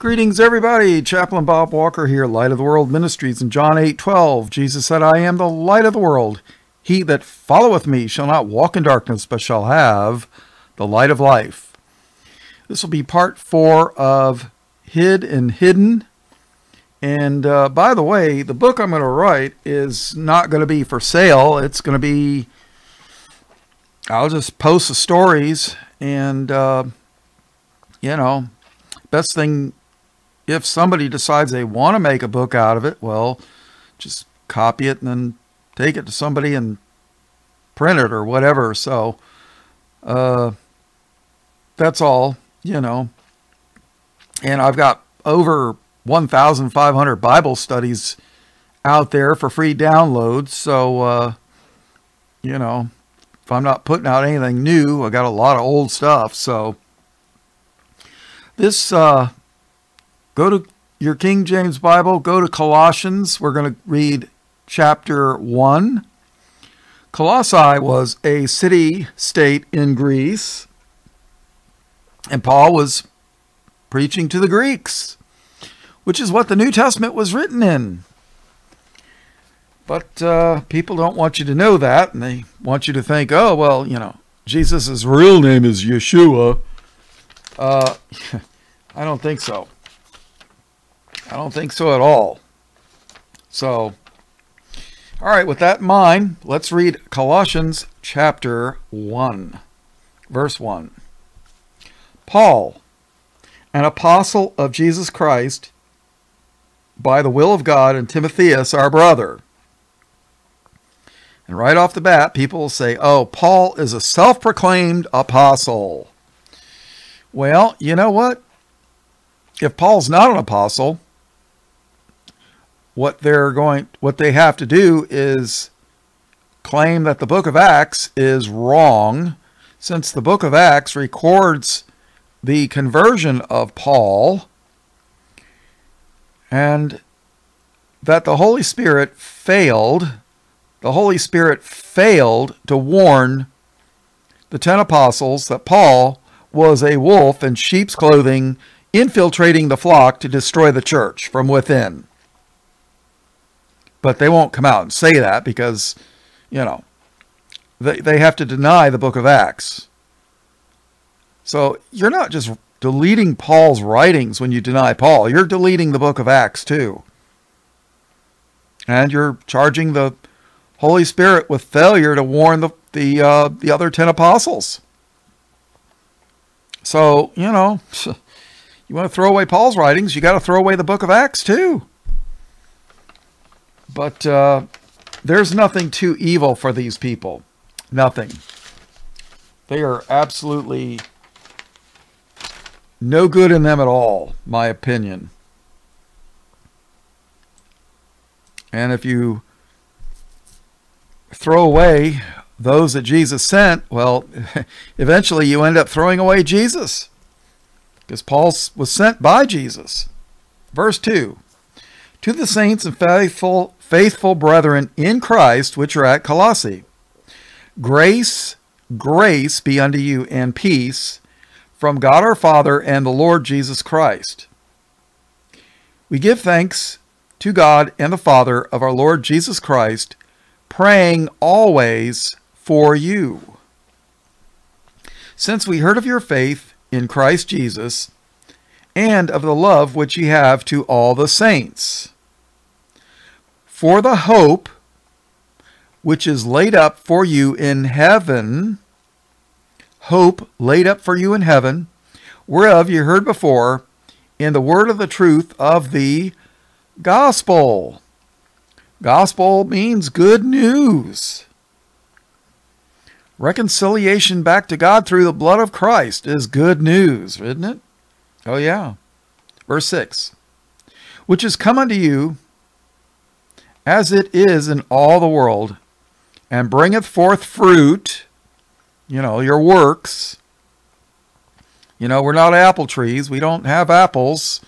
Greetings, everybody. Chaplain Bob Walker here, Light of the World Ministries. In John 8 12, Jesus said, I am the light of the world. He that followeth me shall not walk in darkness, but shall have the light of life. This will be part four of Hid and Hidden. And uh, by the way, the book I'm going to write is not going to be for sale. It's going to be, I'll just post the stories. And, uh, you know, best thing if somebody decides they want to make a book out of it, well, just copy it and then take it to somebody and print it or whatever. So, uh, that's all, you know. And I've got over 1,500 Bible studies out there for free downloads. So, uh, you know, if I'm not putting out anything new, I got a lot of old stuff. So, this uh, Go to your King James Bible, go to Colossians. We're going to read chapter 1. Colossae was a city state in Greece, and Paul was preaching to the Greeks, which is what the New Testament was written in. But uh, people don't want you to know that, and they want you to think, oh, well, you know, Jesus' real name is Yeshua. Uh, I don't think so. I don't think so at all. So, all right, with that in mind, let's read Colossians chapter 1, verse 1. Paul, an apostle of Jesus Christ, by the will of God, and Timotheus, our brother. And right off the bat, people will say, oh, Paul is a self proclaimed apostle. Well, you know what? If Paul's not an apostle, what they're going what they have to do is claim that the book of Acts is wrong since the book of Acts records the conversion of Paul and that the Holy Spirit failed the Holy Spirit failed to warn the 10 apostles that Paul was a wolf in sheep's clothing infiltrating the flock to destroy the church from within but they won't come out and say that because, you know, they, they have to deny the book of Acts. So you're not just deleting Paul's writings when you deny Paul, you're deleting the book of Acts too. And you're charging the Holy Spirit with failure to warn the, the, uh, the other 10 apostles. So, you know, you want to throw away Paul's writings, you got to throw away the book of Acts too. But uh, there's nothing too evil for these people. Nothing. They are absolutely no good in them at all, my opinion. And if you throw away those that Jesus sent, well, eventually you end up throwing away Jesus. Because Paul was sent by Jesus. Verse 2 To the saints and faithful faithful brethren in Christ which are at Colossae. Grace, grace be unto you and peace from God our Father and the Lord Jesus Christ. We give thanks to God and the Father of our Lord Jesus Christ, praying always for you. Since we heard of your faith in Christ Jesus, and of the love which ye have to all the saints for the hope which is laid up for you in heaven, hope laid up for you in heaven, whereof you heard before in the word of the truth of the gospel. Gospel means good news. Reconciliation back to God through the blood of Christ is good news, isn't it? Oh, yeah. Verse 6 Which is come unto you as it is in all the world, and bringeth forth fruit, you know, your works. You know, we're not apple trees. We don't have apples.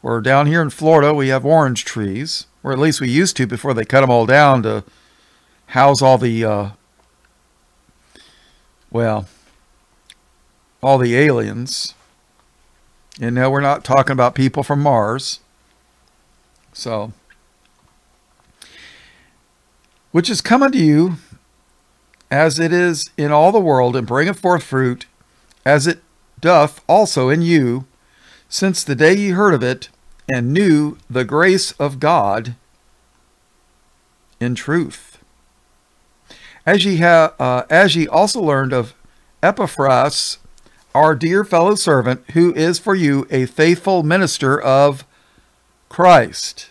We're down here in Florida, we have orange trees, or at least we used to before they cut them all down to house all the, uh, well, all the aliens. And no, we're not talking about people from Mars. So, which is coming to you as it is in all the world, and bringeth forth fruit, as it doth also in you, since the day ye heard of it, and knew the grace of God in truth. As ye, ha- uh, as ye also learned of Epaphras, our dear fellow servant, who is for you a faithful minister of Christ,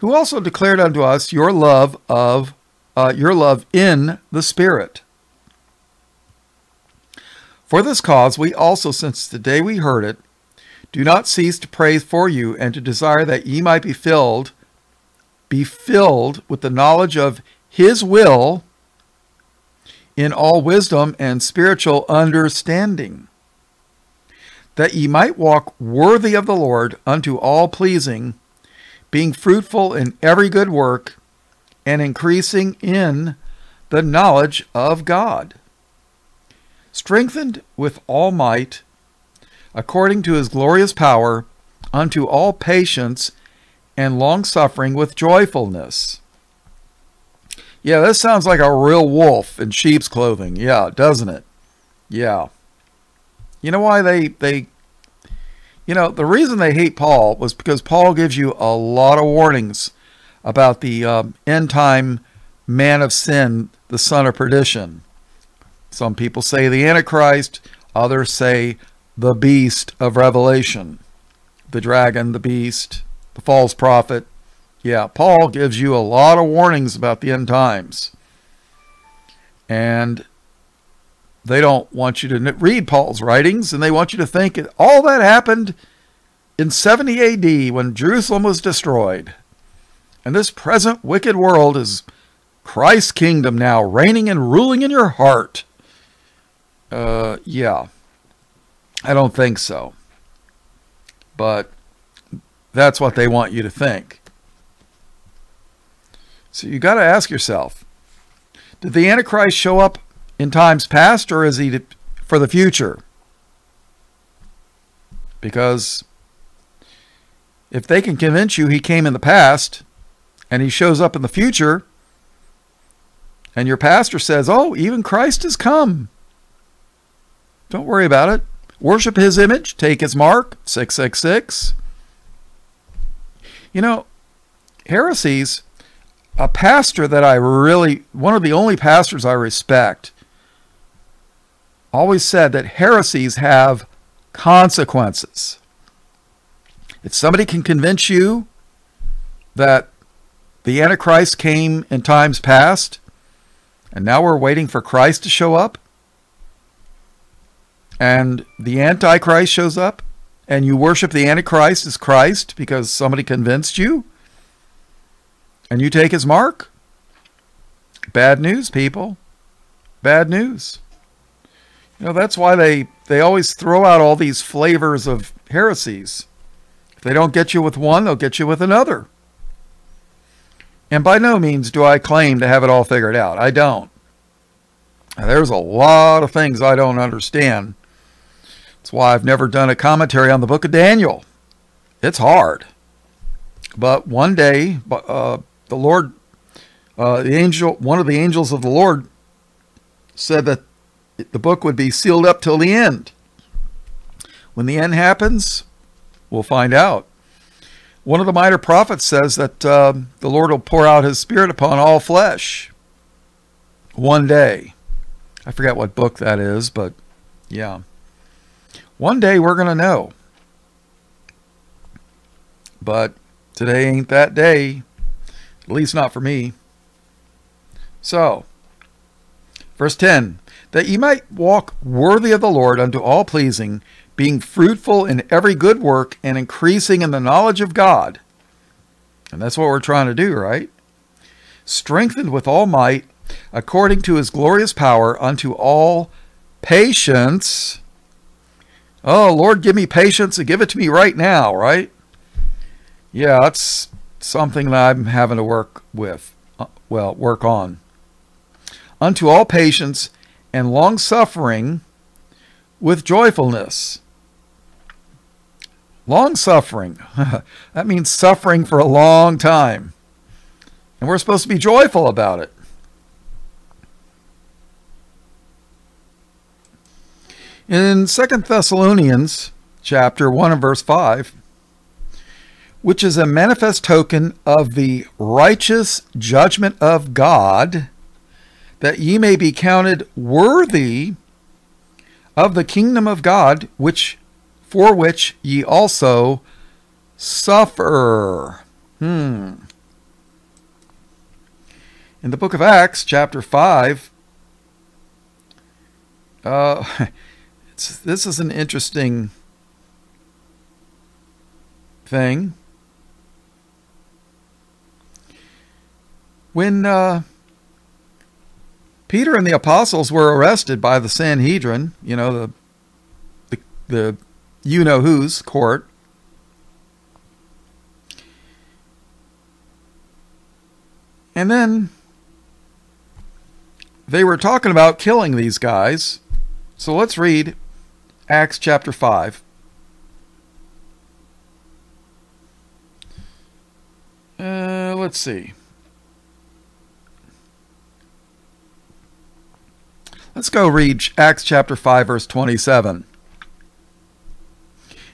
who also declared unto us your love of uh, your love in the Spirit. For this cause we also, since the day we heard it, do not cease to pray for you and to desire that ye might be filled, be filled with the knowledge of his will in all wisdom and spiritual understanding, that ye might walk worthy of the Lord unto all pleasing, being fruitful in every good work, and increasing in the knowledge of God, strengthened with all might, according to his glorious power, unto all patience and long suffering with joyfulness. Yeah, this sounds like a real wolf in sheep's clothing. Yeah, doesn't it? Yeah. You know why they they you know, the reason they hate Paul was because Paul gives you a lot of warnings about the um, end time man of sin, the son of perdition. Some people say the Antichrist, others say the beast of Revelation, the dragon, the beast, the false prophet. Yeah, Paul gives you a lot of warnings about the end times. And they don't want you to read Paul's writings, and they want you to think all that happened in 70 AD when Jerusalem was destroyed. And this present wicked world is Christ's kingdom now, reigning and ruling in your heart. Uh, yeah. I don't think so. But that's what they want you to think. So you got to ask yourself did the Antichrist show up in times past or is he for the future? Because if they can convince you he came in the past, and he shows up in the future, and your pastor says, Oh, even Christ has come. Don't worry about it. Worship his image, take his mark, 666. You know, heresies, a pastor that I really, one of the only pastors I respect, always said that heresies have consequences. If somebody can convince you that the Antichrist came in times past, and now we're waiting for Christ to show up. And the Antichrist shows up, and you worship the Antichrist as Christ because somebody convinced you, and you take his mark. Bad news, people. Bad news. You know, that's why they, they always throw out all these flavors of heresies. If they don't get you with one, they'll get you with another. And by no means do I claim to have it all figured out. I don't. There's a lot of things I don't understand. That's why I've never done a commentary on the book of Daniel. It's hard. But one day, uh, the Lord, uh, the angel, one of the angels of the Lord said that the book would be sealed up till the end. When the end happens, we'll find out. One of the minor prophets says that uh, the Lord will pour out his spirit upon all flesh one day. I forget what book that is, but yeah. One day we're going to know. But today ain't that day, at least not for me. So, verse 10 that ye might walk worthy of the Lord unto all pleasing, being fruitful in every good work and increasing in the knowledge of God. And that's what we're trying to do, right? Strengthened with all might, according to his glorious power, unto all patience. Oh, Lord, give me patience and give it to me right now, right? Yeah, that's something that I'm having to work with. Uh, well, work on. Unto all patience and long suffering with joyfulness Long suffering. that means suffering for a long time. And we're supposed to be joyful about it. In Second Thessalonians chapter 1 and verse 5, which is a manifest token of the righteous judgment of God, that ye may be counted worthy of the kingdom of God, which for which ye also suffer. Hmm. In the book of Acts, chapter 5, uh, this is an interesting thing. When uh, Peter and the apostles were arrested by the Sanhedrin, you know, the the, the you know whose court, and then they were talking about killing these guys. So let's read Acts chapter 5. Uh, let's see. Let's go read Acts chapter 5, verse 27.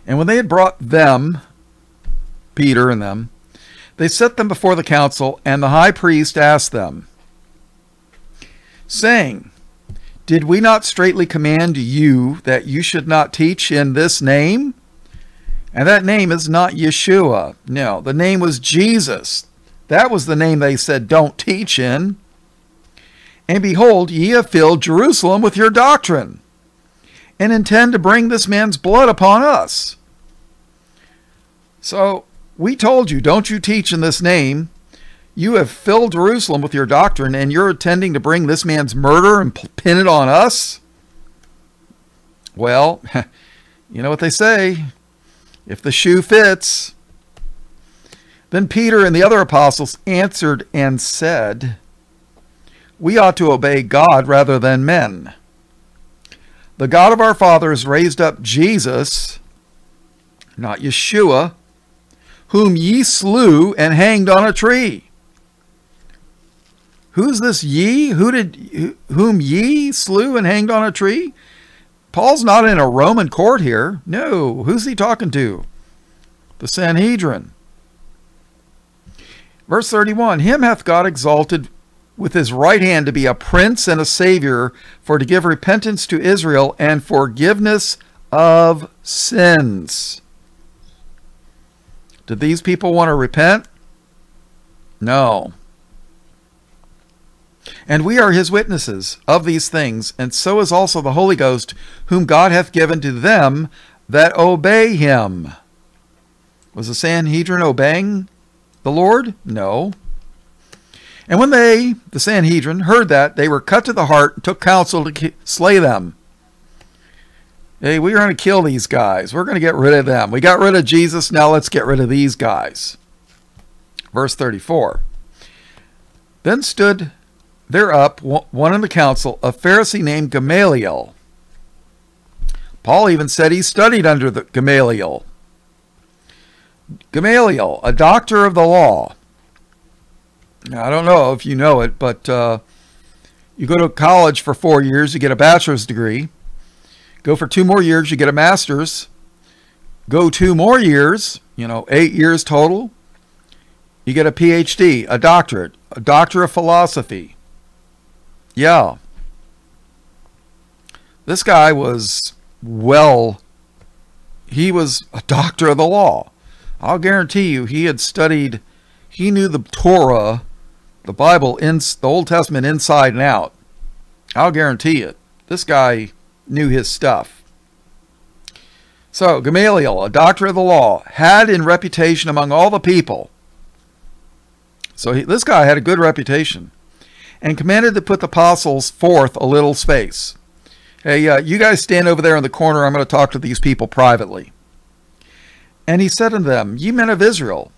And when they had brought them, Peter and them, they set them before the council, and the high priest asked them, saying, Did we not straightly command you that you should not teach in this name? And that name is not Yeshua. No, the name was Jesus. That was the name they said, Don't teach in. And behold, ye have filled Jerusalem with your doctrine, and intend to bring this man's blood upon us. So we told you, Don't you teach in this name. You have filled Jerusalem with your doctrine, and you're intending to bring this man's murder and pin it on us? Well, you know what they say if the shoe fits. Then Peter and the other apostles answered and said, We ought to obey God rather than men. The God of our fathers raised up Jesus, not Yeshua, whom ye slew and hanged on a tree. Who's this ye? Who did whom ye slew and hanged on a tree? Paul's not in a Roman court here. No, who's he talking to? The Sanhedrin. Verse 31 Him hath God exalted with his right hand to be a prince and a savior, for to give repentance to Israel and forgiveness of sins. Did these people want to repent? No. And we are his witnesses of these things, and so is also the Holy Ghost, whom God hath given to them that obey him. Was the Sanhedrin obeying the Lord? No. And when they, the Sanhedrin, heard that, they were cut to the heart and took counsel to slay them. Hey, we're going to kill these guys. We're going to get rid of them. We got rid of Jesus. Now let's get rid of these guys. Verse 34. Then stood there up one in the council, a Pharisee named Gamaliel. Paul even said he studied under the Gamaliel. Gamaliel, a doctor of the law. I don't know if you know it, but uh, you go to college for four years, you get a bachelor's degree. Go for two more years, you get a master's. Go two more years, you know, eight years total. You get a PhD, a doctorate, a doctor of philosophy. Yeah. This guy was well, he was a doctor of the law. I'll guarantee you he had studied, he knew the Torah, the Bible, in, the Old Testament inside and out. I'll guarantee it. This guy knew his stuff. So, Gamaliel, a doctor of the law, had in reputation among all the people. So, he, this guy had a good reputation and commanded to put the apostles forth a little space. Hey, uh, you guys stand over there in the corner. I'm going to talk to these people privately. And he said unto them, Ye men of Israel,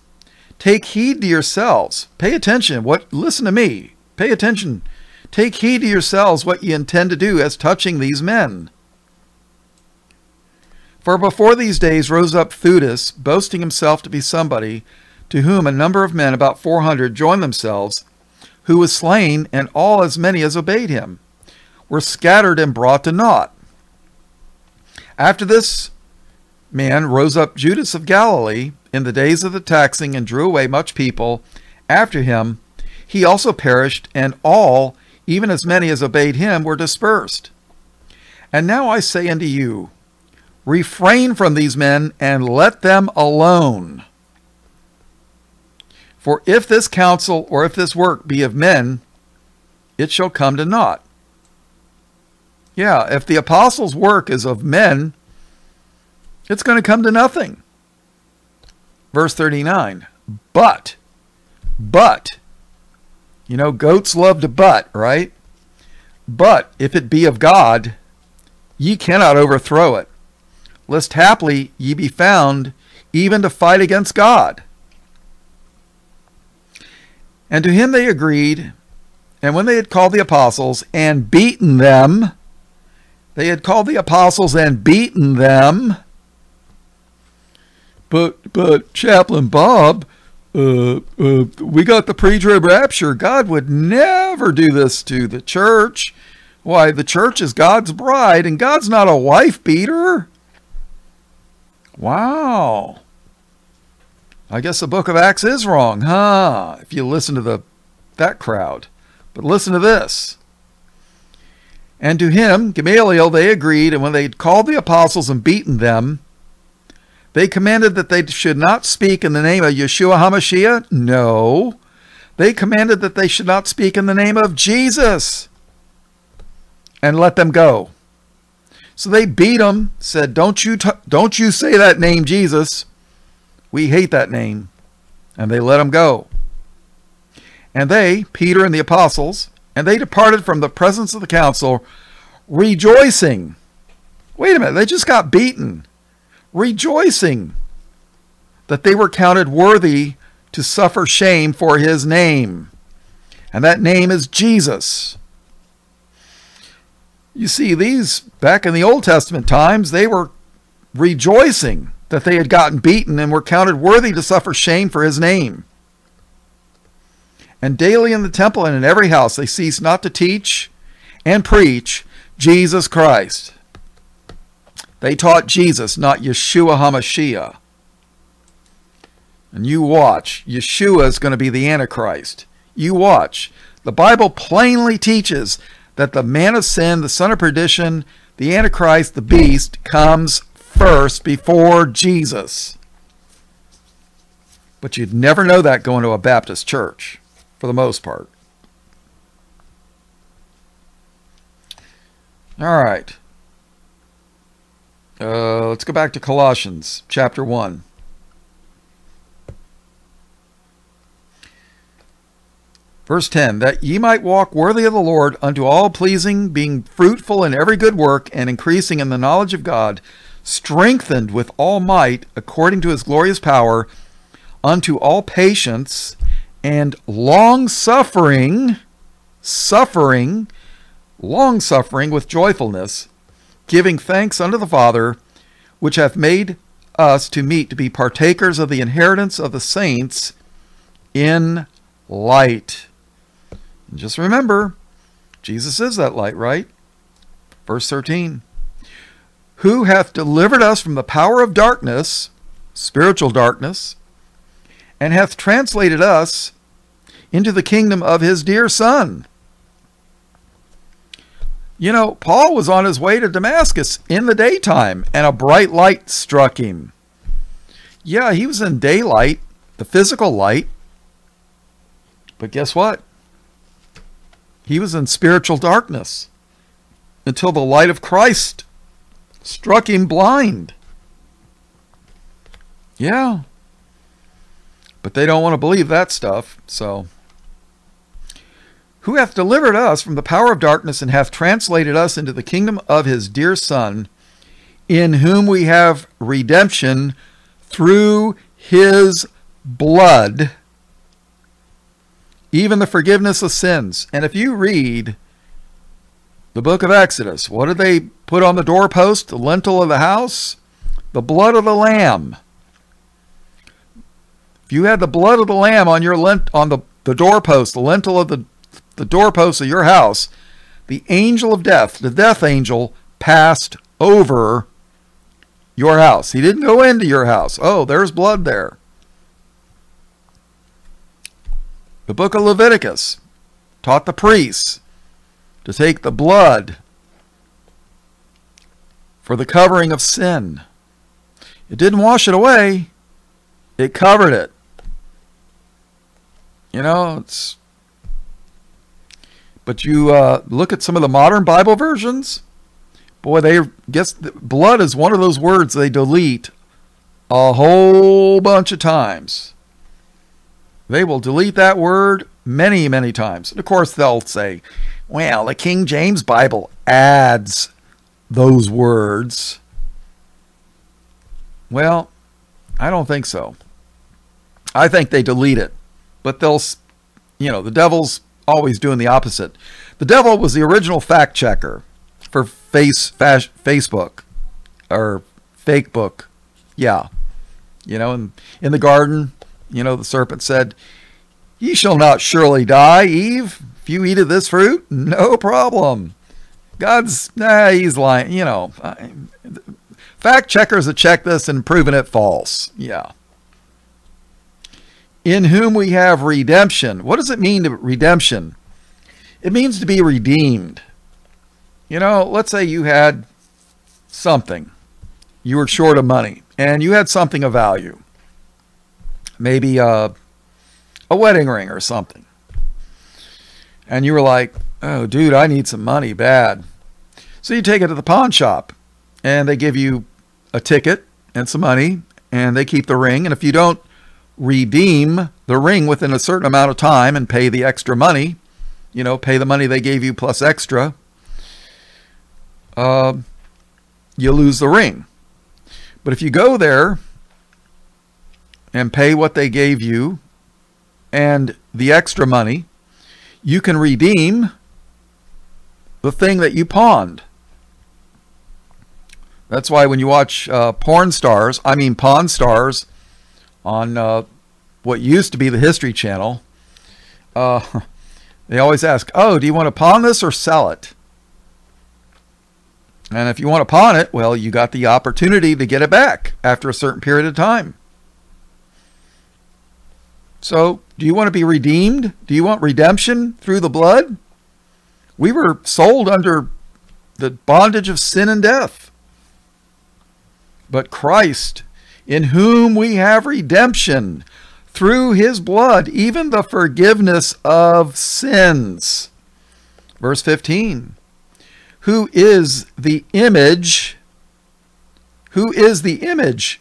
take heed to yourselves. Pay attention. What? Listen to me. Pay attention. Take heed to yourselves what ye intend to do as touching these men. For before these days rose up Theudas, boasting himself to be somebody, to whom a number of men, about four hundred, joined themselves, who was slain, and all as many as obeyed him were scattered and brought to naught. After this man rose up Judas of Galilee in the days of the taxing and drew away much people after him. He also perished, and all, even as many as obeyed him, were dispersed. And now I say unto you, refrain from these men and let them alone. For if this counsel or if this work be of men, it shall come to naught. Yeah, if the apostles' work is of men, it's going to come to nothing. Verse 39 But, but, you know, goats love to butt, right? But if it be of God, ye cannot overthrow it, lest haply ye be found even to fight against God. And to him they agreed, and when they had called the apostles and beaten them, they had called the apostles and beaten them. But but Chaplain Bob, uh, uh, we got the pre-trib rapture. God would never do this to the church. Why, the church is God's bride, and God's not a wife beater. Wow. I guess the book of Acts is wrong, huh? If you listen to the that crowd. But listen to this. And to him, Gamaliel, they agreed, and when they had called the apostles and beaten them, they commanded that they should not speak in the name of Yeshua HaMashiach? No. They commanded that they should not speak in the name of Jesus and let them go. So they beat them, said, "Don't you don't you say that name Jesus. We hate that name." And they let them go. And they, Peter and the apostles, and they departed from the presence of the council, rejoicing. Wait a minute, they just got beaten. Rejoicing that they were counted worthy to suffer shame for his name. And that name is Jesus. You see, these, back in the Old Testament times, they were rejoicing that they had gotten beaten and were counted worthy to suffer shame for his name. And daily in the temple and in every house they ceased not to teach and preach Jesus Christ. They taught Jesus, not Yeshua HaMashiach. And you watch. Yeshua is going to be the Antichrist. You watch. The Bible plainly teaches that the man of sin, the son of perdition, the Antichrist, the beast, comes first before Jesus. But you'd never know that going to a Baptist church for the most part. All right. Uh, let's go back to Colossians chapter 1. Verse 10 That ye might walk worthy of the Lord unto all pleasing, being fruitful in every good work, and increasing in the knowledge of God, strengthened with all might according to his glorious power, unto all patience and long suffering, suffering, long suffering with joyfulness, giving thanks unto the Father, which hath made us to meet to be partakers of the inheritance of the saints in light. And just remember, Jesus is that light, right? Verse 13 Who hath delivered us from the power of darkness, spiritual darkness, and hath translated us into the kingdom of his dear Son. You know, Paul was on his way to Damascus in the daytime, and a bright light struck him. Yeah, he was in daylight, the physical light. But guess what? He was in spiritual darkness until the light of Christ struck him blind. Yeah. But they don't want to believe that stuff, so. Who hath delivered us from the power of darkness and hath translated us into the kingdom of his dear Son, in whom we have redemption through his blood, even the forgiveness of sins. And if you read the book of Exodus, what did they put on the doorpost, the lintel of the house? the blood of the lamb. If you had the blood of the lamb on your lint on the, the doorpost, the lintel of the the doorposts of your house, the angel of death, the death angel, passed over your house. He didn't go into your house. Oh, there's blood there. The book of Leviticus taught the priests to take the blood for the covering of sin. It didn't wash it away, it covered it. You know, it's. But you uh, look at some of the modern Bible versions, boy, they guess blood is one of those words they delete a whole bunch of times. They will delete that word many, many times. And of course, they'll say, well, the King James Bible adds those words. Well, I don't think so. I think they delete it, but they'll, you know, the devil's always doing the opposite. The devil was the original fact checker for face Facebook or fake book. Yeah. You know, in, in the garden, you know, the serpent said, Ye shall not surely die, Eve. If you eat of this fruit, no problem. God's, nah, he's lying. You know, fact checkers have checked this and proven it false. Yeah. In whom we have redemption. What does it mean to redemption? It means to be redeemed. You know, let's say you had something, you were short of money, and you had something of value. Maybe a, a wedding ring or something. And you were like, oh, dude, I need some money bad. So you take it to the pawn shop, and they give you a ticket and some money, and they keep the ring. And if you don't redeem the ring within a certain amount of time and pay the extra money, you know, pay the money they gave you plus extra, uh, you lose the ring. But if you go there and pay what they gave you and the extra money, you can redeem the thing that you pawned. That's why when you watch uh, porn stars, I mean pawn stars, on uh, what used to be the History Channel, uh, they always ask, "Oh, do you want to pawn this or sell it?" And if you want to pawn it, well, you got the opportunity to get it back after a certain period of time. So, do you want to be redeemed? Do you want redemption through the blood? We were sold under the bondage of sin and death. But Christ, in whom we have redemption through his blood, even the forgiveness of sins. Verse 15 who is the image. Who is the image?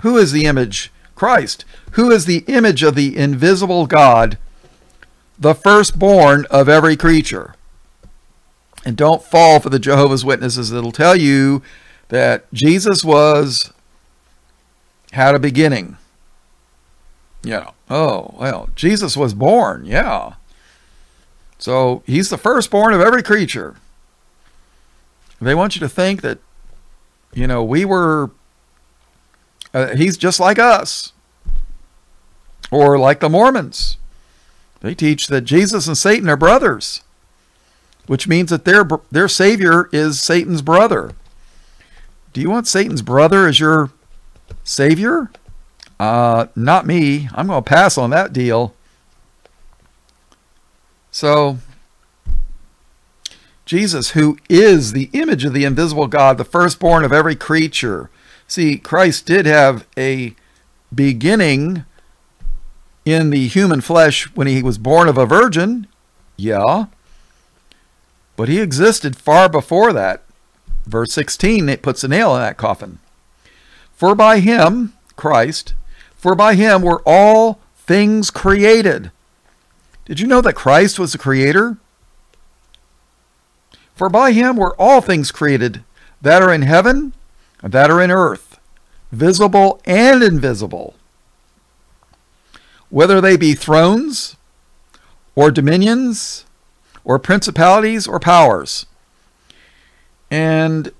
Who is the image? Christ. Who is the image of the invisible God, the firstborn of every creature? And don't fall for the Jehovah's Witnesses that'll tell you that Jesus was, had a beginning. Know, oh, well, Jesus was born, yeah. So he's the firstborn of every creature. They want you to think that, you know, we were, uh, he's just like us. Or like the Mormons. They teach that Jesus and Satan are brothers, which means that their, their Savior is Satan's brother. Do you want Satan's brother as your Savior? Uh, not me. I'm going to pass on that deal. So Jesus, who is the image of the invisible God, the firstborn of every creature. See, Christ did have a beginning in the human flesh when he was born of a virgin. Yeah. But he existed far before that. Verse 16, it puts a nail in that coffin. For by him, Christ, for by him were all things created. Did you know that Christ was the creator? For by him were all things created that are in heaven and that are in earth, visible and invisible. Whether they be thrones, or dominions, or principalities, or powers. And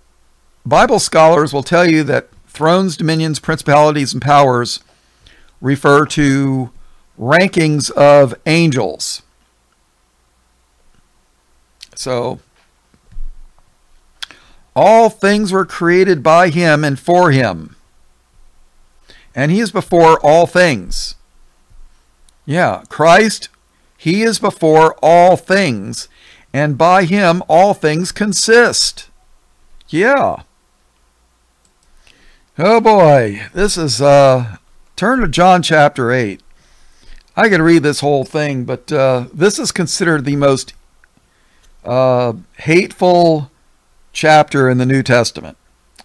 Bible scholars will tell you that thrones, dominions, principalities, and powers refer to rankings of angels. So, all things were created by him and for him. And he is before all things. Yeah, Christ, he is before all things, and by him all things consist. Yeah. Oh boy, this is uh turn to John chapter 8. I could read this whole thing, but uh, this is considered the most uh, hateful chapter in the New Testament,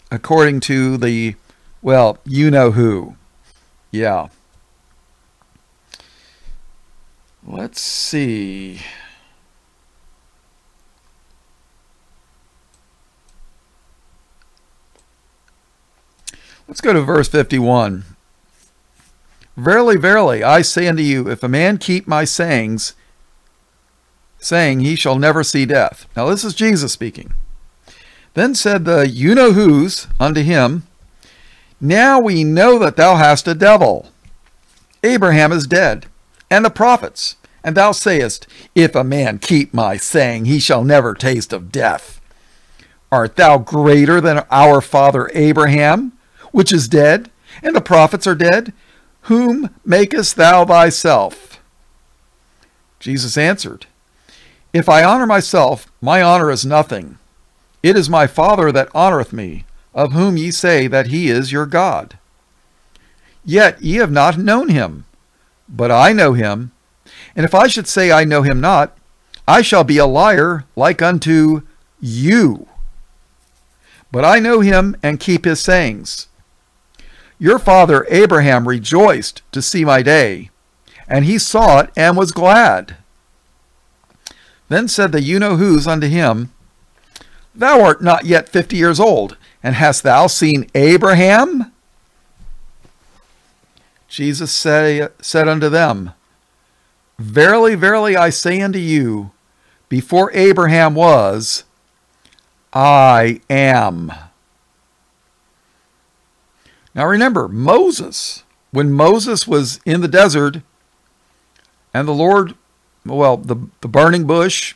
according to the, well, you know who. Yeah. Let's see. Let's go to verse 51. Verily, verily, I say unto you, if a man keep my sayings, saying, he shall never see death. Now, this is Jesus speaking. Then said the you know who's unto him, Now we know that thou hast a devil. Abraham is dead, and the prophets, and thou sayest, If a man keep my saying, he shall never taste of death. Art thou greater than our father Abraham, which is dead, and the prophets are dead? Whom makest thou thyself? Jesus answered, If I honor myself, my honor is nothing. It is my Father that honoreth me, of whom ye say that he is your God. Yet ye have not known him, but I know him. And if I should say I know him not, I shall be a liar like unto you. But I know him and keep his sayings. Your father Abraham rejoiced to see my day, and he saw it and was glad. Then said the you know who's unto him, Thou art not yet fifty years old, and hast thou seen Abraham? Jesus say, said unto them, Verily, verily, I say unto you, before Abraham was, I am. Now remember, Moses, when Moses was in the desert and the Lord, well, the, the burning bush,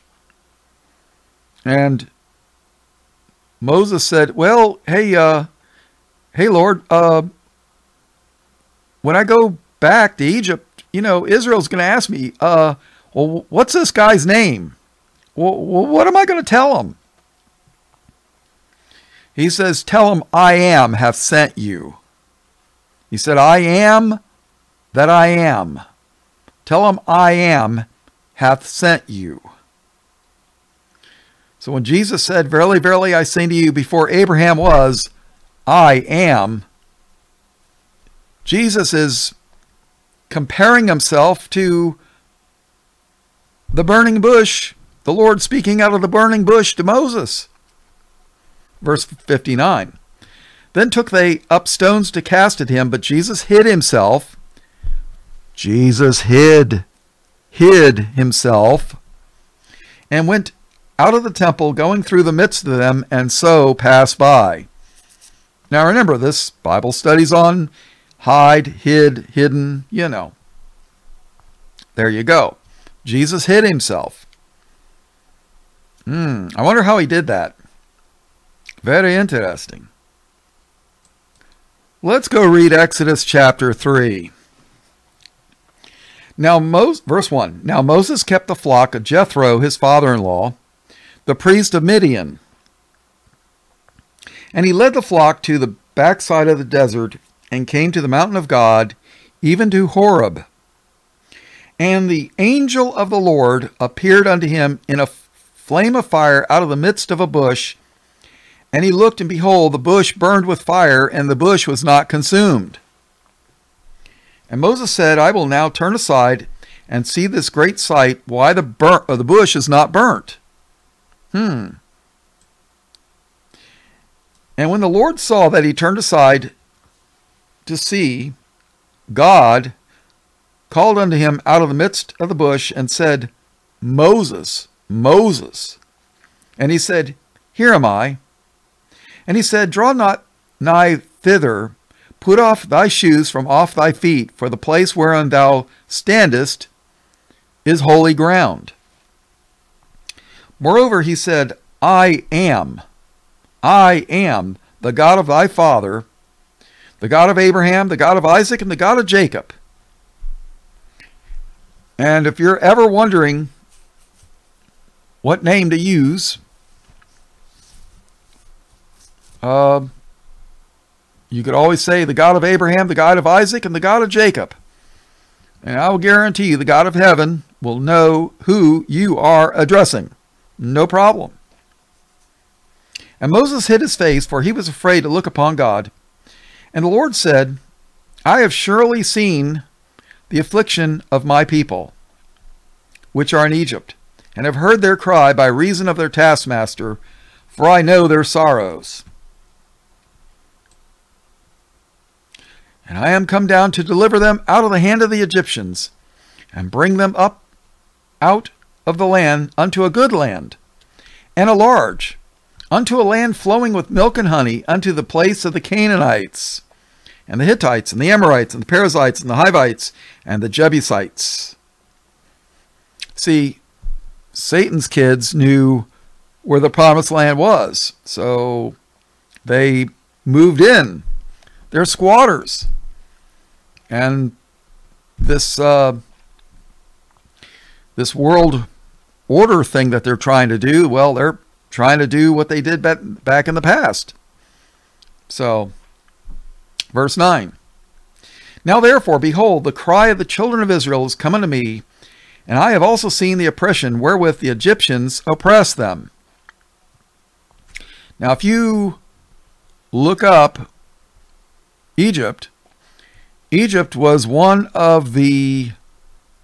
and Moses said, Well, hey, uh, hey, Lord, uh, when I go back to Egypt, you know, Israel's going to ask me, uh, well, what's this guy's name? Well, what am I going to tell him? He says, Tell him I am have sent you. He said, I am that I am. Tell him I am hath sent you. So when Jesus said, Verily, verily, I say to you, before Abraham was, I am, Jesus is comparing himself to the burning bush, the Lord speaking out of the burning bush to Moses. Verse 59. Then took they up stones to cast at him, but Jesus hid himself. Jesus hid, hid himself, and went out of the temple, going through the midst of them, and so passed by. Now remember, this Bible study's on hide, hid, hidden, you know. There you go. Jesus hid himself. Hmm, I wonder how he did that. Very interesting. Let's go read Exodus chapter 3. Now, Mos- verse 1 Now Moses kept the flock of Jethro, his father in law, the priest of Midian. And he led the flock to the backside of the desert and came to the mountain of God, even to Horeb. And the angel of the Lord appeared unto him in a flame of fire out of the midst of a bush. And he looked, and behold, the bush burned with fire, and the bush was not consumed. And Moses said, I will now turn aside and see this great sight, why the, bur- the bush is not burnt. Hmm. And when the Lord saw that he turned aside to see, God called unto him out of the midst of the bush and said, Moses, Moses. And he said, Here am I. And he said, Draw not nigh thither, put off thy shoes from off thy feet, for the place whereon thou standest is holy ground. Moreover, he said, I am, I am the God of thy father, the God of Abraham, the God of Isaac, and the God of Jacob. And if you're ever wondering what name to use, uh, you could always say the God of Abraham, the God of Isaac, and the God of Jacob. And I will guarantee you the God of heaven will know who you are addressing. No problem. And Moses hid his face, for he was afraid to look upon God. And the Lord said, I have surely seen the affliction of my people, which are in Egypt, and have heard their cry by reason of their taskmaster, for I know their sorrows. And I am come down to deliver them out of the hand of the Egyptians, and bring them up out of the land unto a good land, and a large, unto a land flowing with milk and honey, unto the place of the Canaanites, and the Hittites, and the Amorites, and the Perizzites, and the Hivites, and the Jebusites. See, Satan's kids knew where the promised land was, so they moved in. They're squatters. And this uh, this world order thing that they're trying to do, well, they're trying to do what they did back in the past. So, verse 9. Now therefore, behold, the cry of the children of Israel is come unto me, and I have also seen the oppression wherewith the Egyptians oppress them. Now, if you look up Egypt, Egypt was one of the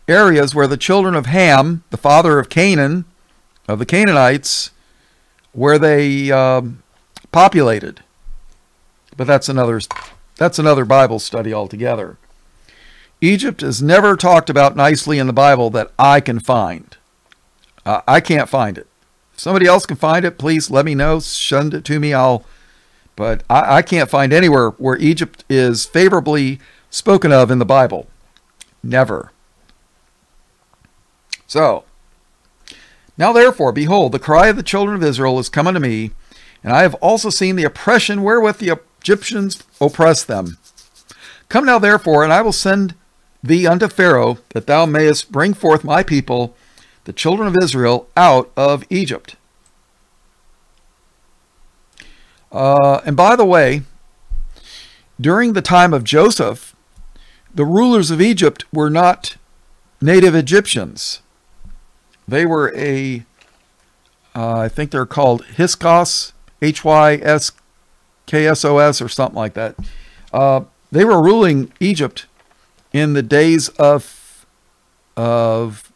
areas where the children of Ham, the father of Canaan, of the Canaanites, where they um, populated. But that's another that's another Bible study altogether. Egypt is never talked about nicely in the Bible that I can find. Uh, I can't find it. If somebody else can find it, please let me know. Send it to me. I'll. But I, I can't find anywhere where Egypt is favorably spoken of in the Bible. Never. So, now therefore, behold, the cry of the children of Israel is come unto me, and I have also seen the oppression wherewith the Egyptians oppress them. Come now therefore, and I will send thee unto Pharaoh, that thou mayest bring forth my people, the children of Israel, out of Egypt. Uh, and by the way, during the time of Joseph, the rulers of Egypt were not native Egyptians. They were a, uh, I think they're called Hyksos, H Y S K S O S, or something like that. Uh, they were ruling Egypt in the days of of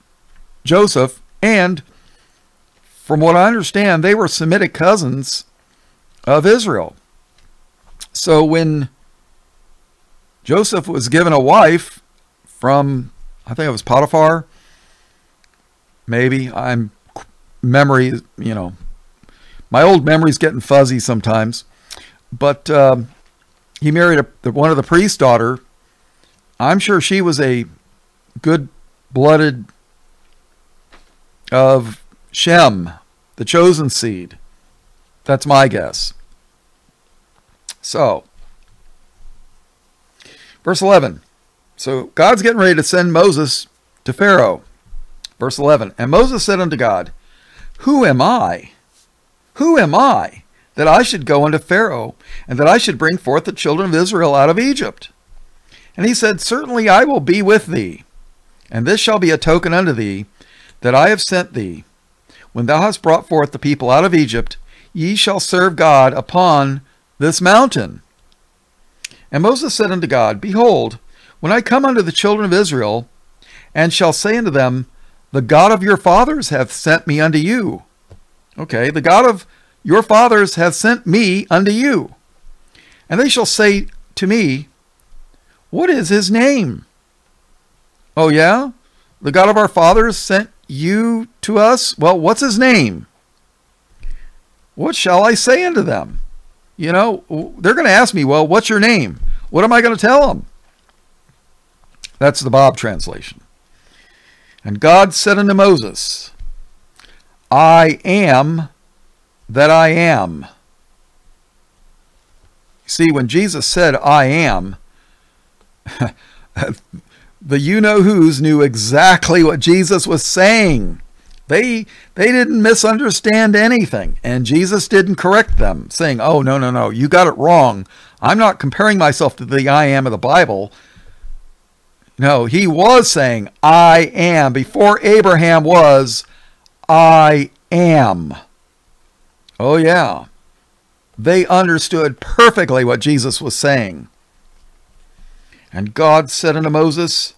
Joseph, and from what I understand, they were Semitic cousins of Israel. So when Joseph was given a wife from, I think it was Potiphar. Maybe I'm memory, you know, my old memory's getting fuzzy sometimes. But um, he married a, one of the priest's daughter. I'm sure she was a good blooded of Shem, the chosen seed. That's my guess. So, Verse 11. So God's getting ready to send Moses to Pharaoh. Verse 11. And Moses said unto God, Who am I? Who am I that I should go unto Pharaoh, and that I should bring forth the children of Israel out of Egypt? And he said, Certainly I will be with thee, and this shall be a token unto thee that I have sent thee. When thou hast brought forth the people out of Egypt, ye shall serve God upon this mountain. And Moses said unto God, Behold, when I come unto the children of Israel, and shall say unto them, The God of your fathers hath sent me unto you. Okay, the God of your fathers hath sent me unto you. And they shall say to me, What is his name? Oh, yeah? The God of our fathers sent you to us? Well, what's his name? What shall I say unto them? You know, they're going to ask me, well, what's your name? What am I going to tell them? That's the Bob translation. And God said unto Moses, I am that I am. See, when Jesus said, I am, the you know who's knew exactly what Jesus was saying. They they didn't misunderstand anything, and Jesus didn't correct them, saying, "Oh no no no, you got it wrong. I'm not comparing myself to the I am of the Bible." No, he was saying, "I am." Before Abraham was, "I am." Oh yeah. They understood perfectly what Jesus was saying. And God said unto Moses,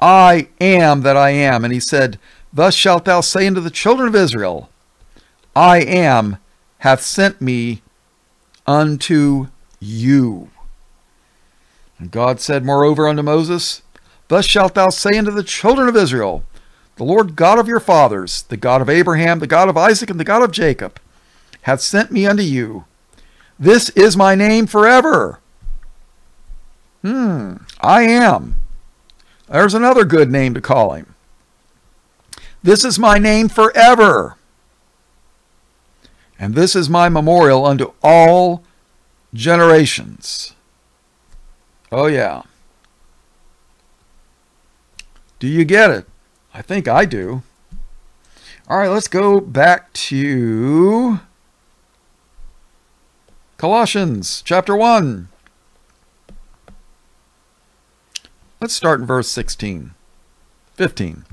I am that I am. And he said, Thus shalt thou say unto the children of Israel, I am hath sent me unto you. And God said moreover unto Moses, Thus shalt thou say unto the children of Israel, The Lord God of your fathers, the God of Abraham, the God of Isaac, and the God of Jacob, hath sent me unto you. This is my name forever. Hmm, I am. There's another good name to call him. This is my name forever. And this is my memorial unto all generations. Oh, yeah. Do you get it? I think I do. All right, let's go back to Colossians chapter 1. Let's start in verse 16. 15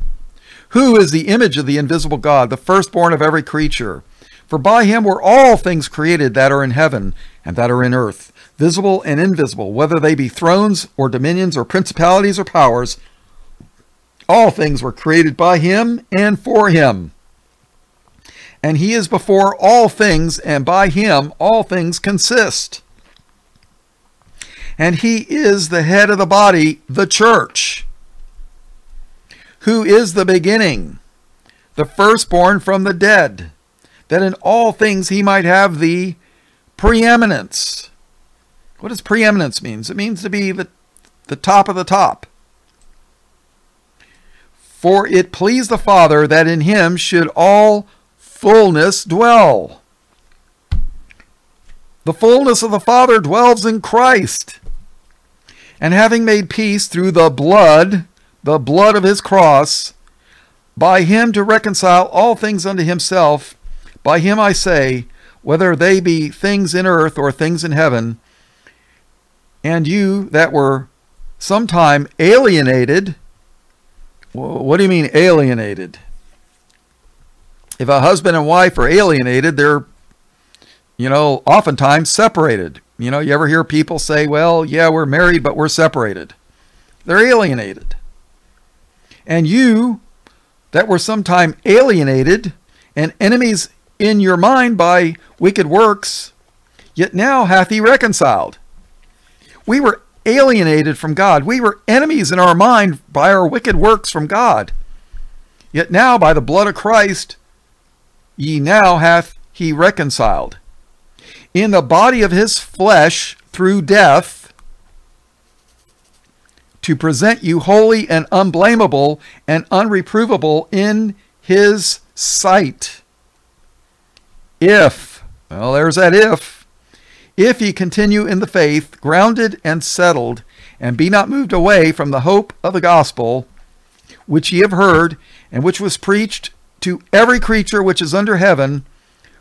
who is the image of the invisible God, the firstborn of every creature. For by him were all things created that are in heaven and that are in earth, visible and invisible, whether they be thrones or dominions or principalities or powers. All things were created by him and for him. And he is before all things, and by him all things consist. And he is the head of the body, the church who is the beginning, the firstborn from the dead, that in all things he might have the preeminence. What does preeminence mean? It means to be the, the top of the top. For it pleased the Father that in him should all fullness dwell. The fullness of the Father dwells in Christ. And having made peace through the blood the blood of his cross, by him to reconcile all things unto himself. By him I say, whether they be things in earth or things in heaven, and you that were sometime alienated. What do you mean alienated? If a husband and wife are alienated, they're, you know, oftentimes separated. You know, you ever hear people say, well, yeah, we're married, but we're separated? They're alienated and you that were sometime alienated and enemies in your mind by wicked works, yet now hath he reconciled. We were alienated from God. We were enemies in our mind by our wicked works from God. Yet now by the blood of Christ, ye now hath he reconciled. In the body of his flesh through death, to present you holy and unblameable and unreprovable in his sight. If, well, there's that if, if ye continue in the faith, grounded and settled, and be not moved away from the hope of the gospel, which ye have heard, and which was preached to every creature which is under heaven,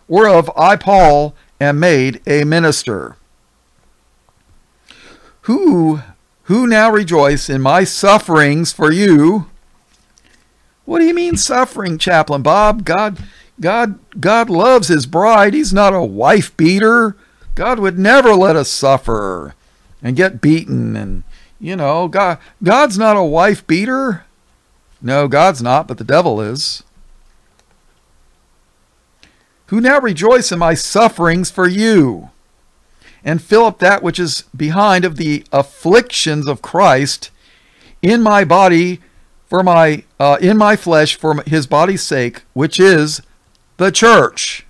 whereof I, Paul, am made a minister. Who who now rejoice in my sufferings for you. What do you mean suffering, Chaplain Bob? God God God loves his bride. He's not a wife beater. God would never let us suffer and get beaten and you know, God God's not a wife beater. No, God's not, but the devil is. Who now rejoice in my sufferings for you and fill up that which is behind of the afflictions of Christ in my body for my uh, in my flesh for his body's sake, which is the church.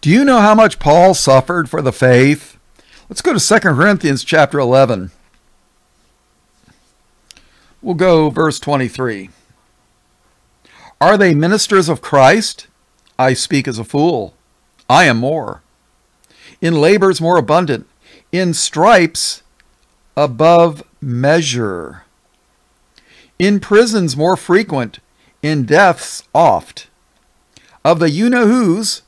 Do you know how much Paul suffered for the faith? Let's go to 2 Corinthians chapter 11. We'll go verse 23. Are they ministers of Christ? I speak as a fool. I am more. In labors more abundant, in stripes above measure, in prisons more frequent, in deaths oft. Of the you know who's,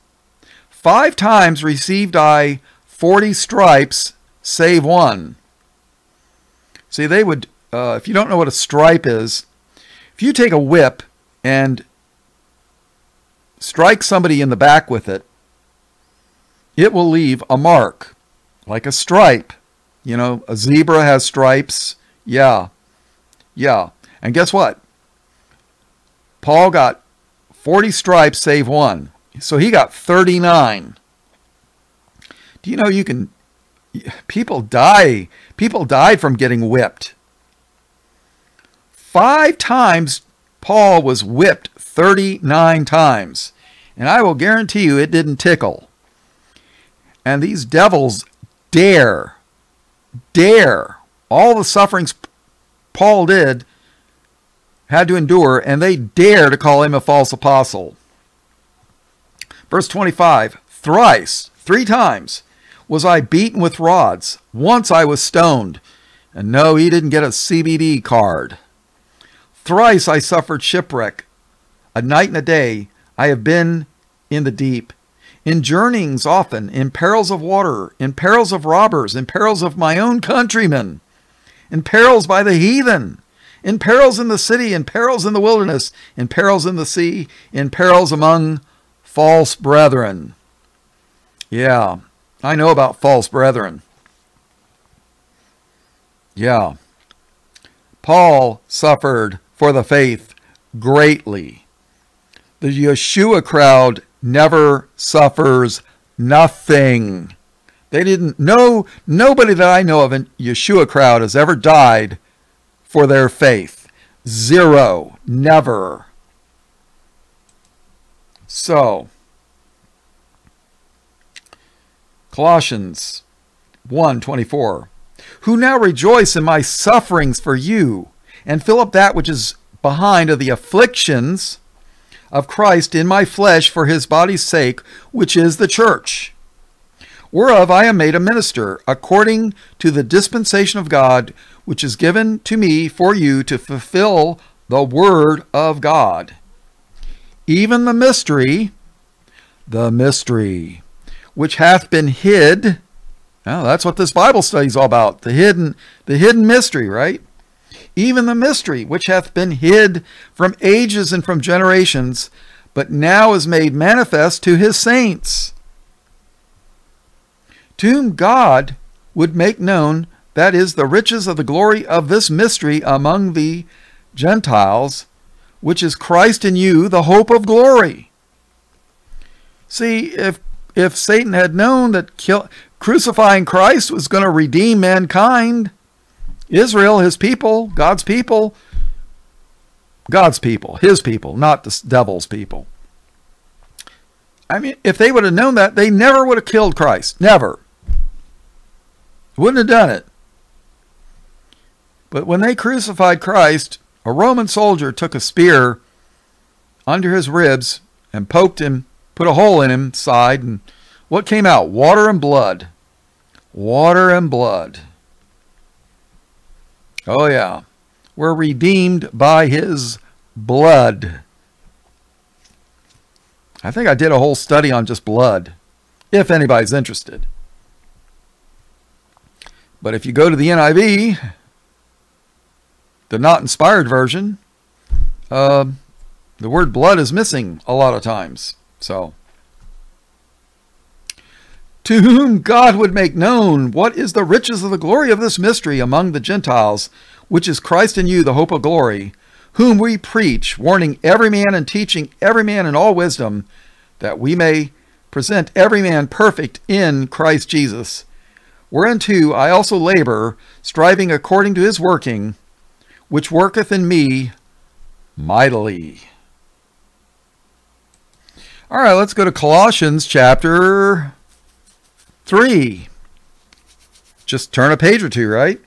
five times received I forty stripes, save one. See, they would, uh, if you don't know what a stripe is, if you take a whip and strike somebody in the back with it, it will leave a mark, like a stripe. You know, a zebra has stripes. Yeah. Yeah. And guess what? Paul got 40 stripes, save one. So he got 39. Do you know you can, people die, people died from getting whipped. Five times Paul was whipped 39 times. And I will guarantee you it didn't tickle. And these devils dare, dare, all the sufferings Paul did had to endure, and they dare to call him a false apostle. Verse 25 Thrice, three times, was I beaten with rods. Once I was stoned. And no, he didn't get a CBD card. Thrice I suffered shipwreck. A night and a day I have been in the deep, in journeyings often, in perils of water, in perils of robbers, in perils of my own countrymen, in perils by the heathen, in perils in the city, in perils in the wilderness, in perils in the sea, in perils among false brethren. Yeah, I know about false brethren. Yeah. Paul suffered for the faith greatly. The Yeshua crowd never suffers nothing. They didn't know, nobody that I know of in Yeshua crowd has ever died for their faith. Zero. Never. So, Colossians 1:24 Who now rejoice in my sufferings for you and fill up that which is behind of the afflictions of Christ in my flesh for his body's sake, which is the church, whereof I am made a minister, according to the dispensation of God, which is given to me for you to fulfill the word of God. Even the mystery, the mystery, which hath been hid. Now, that's what this Bible study is all about. The hidden, the hidden mystery, right? Even the mystery which hath been hid from ages and from generations, but now is made manifest to his saints, to whom God would make known that is the riches of the glory of this mystery among the Gentiles, which is Christ in you, the hope of glory. See, if if Satan had known that kill, crucifying Christ was going to redeem mankind, Israel, his people, God's people, God's people, his people, not the devil's people. I mean, if they would have known that, they never would have killed Christ. Never. Wouldn't have done it. But when they crucified Christ, a Roman soldier took a spear under his ribs and poked him, put a hole in him side, and what came out? Water and blood. Water and blood. Oh, yeah. We're redeemed by his blood. I think I did a whole study on just blood, if anybody's interested. But if you go to the NIV, the not inspired version, uh, the word blood is missing a lot of times. So to whom God would make known what is the riches of the glory of this mystery among the Gentiles, which is Christ in you, the hope of glory, whom we preach, warning every man and teaching every man in all wisdom, that we may present every man perfect in Christ Jesus. Whereunto I also labor, striving according to his working, which worketh in me mightily. All right, let's go to Colossians chapter 3. Just turn a page or two, right?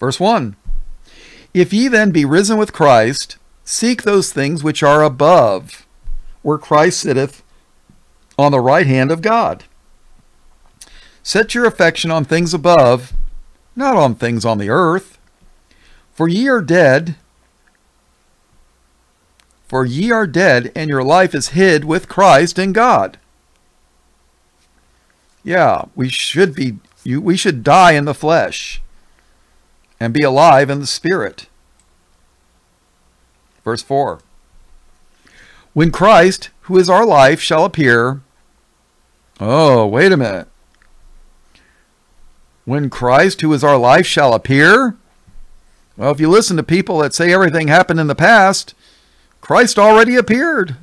Verse 1 If ye then be risen with Christ, seek those things which are above, where Christ sitteth on the right hand of God. Set your affection on things above, not on things on the earth. For ye are dead, for ye are dead, and your life is hid with Christ in God. Yeah, we should be you, we should die in the flesh and be alive in the spirit. Verse 4 When Christ, who is our life, shall appear. Oh, wait a minute. When Christ, who is our life, shall appear? Well, if you listen to people that say everything happened in the past, Christ already appeared.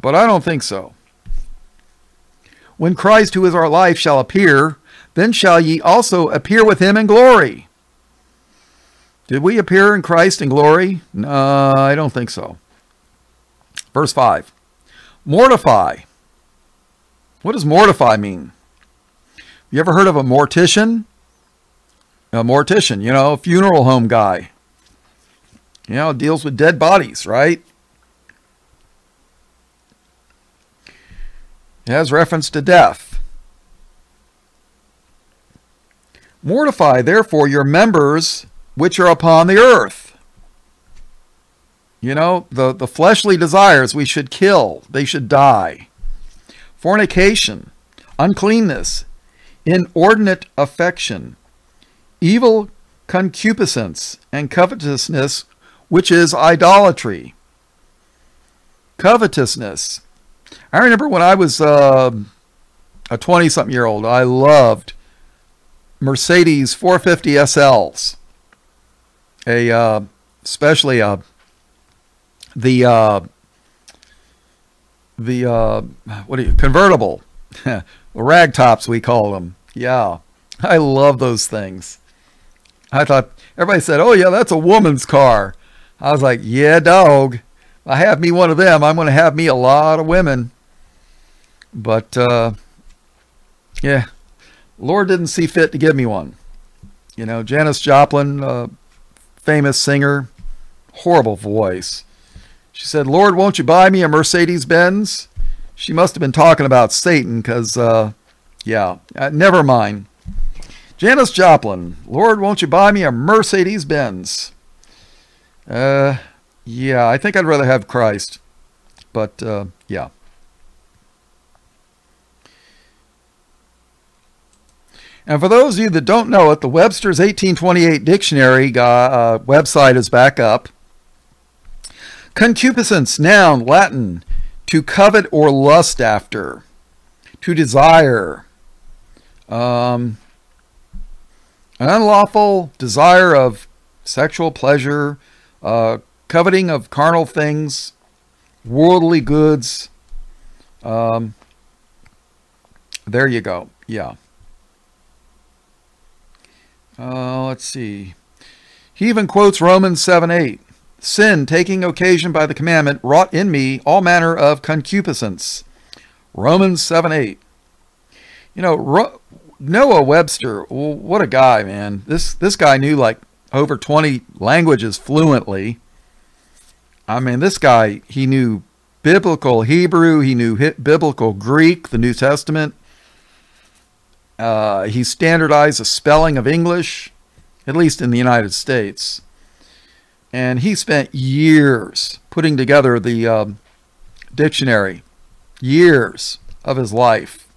But I don't think so. When Christ, who is our life, shall appear, then shall ye also appear with him in glory. Did we appear in Christ in glory? No, I don't think so. Verse 5 Mortify. What does mortify mean? You ever heard of a mortician? A mortician, you know, a funeral home guy. You know, deals with dead bodies, right? It has reference to death. Mortify, therefore, your members which are upon the earth. You know, the, the fleshly desires we should kill, they should die. Fornication, uncleanness, inordinate affection, evil concupiscence, and covetousness, which is idolatry. Covetousness I remember when I was uh, a 20 something year old, I loved Mercedes 450 SLs. A, uh, especially uh, the, uh, the, uh, what do you, convertible, rag tops we call them. Yeah. I love those things. I thought, everybody said, oh yeah, that's a woman's car. I was like, yeah, dog. I have me one of them. I'm going to have me a lot of women. But uh, yeah, Lord didn't see fit to give me one. You know, Janis Joplin, uh, famous singer, horrible voice. She said, Lord, won't you buy me a Mercedes Benz? She must have been talking about Satan because, uh, yeah, uh, never mind. Janis Joplin, Lord, won't you buy me a Mercedes Benz? Uh, yeah, I think I'd rather have Christ. But, uh, yeah. And for those of you that don't know it, the Webster's 1828 dictionary uh, website is back up. Concupiscence, noun, Latin, to covet or lust after, to desire. Um, an unlawful desire of sexual pleasure, uh, coveting of carnal things, worldly goods. Um, there you go. Yeah. Uh, let's see. He even quotes Romans 7 8. Sin, taking occasion by the commandment, wrought in me all manner of concupiscence. Romans 7 8. You know, Ro- Noah Webster, what a guy, man. This, this guy knew like over 20 languages fluently. I mean, this guy, he knew biblical Hebrew, he knew biblical Greek, the New Testament. Uh, he standardized the spelling of English, at least in the United States. And he spent years putting together the um, dictionary, years of his life.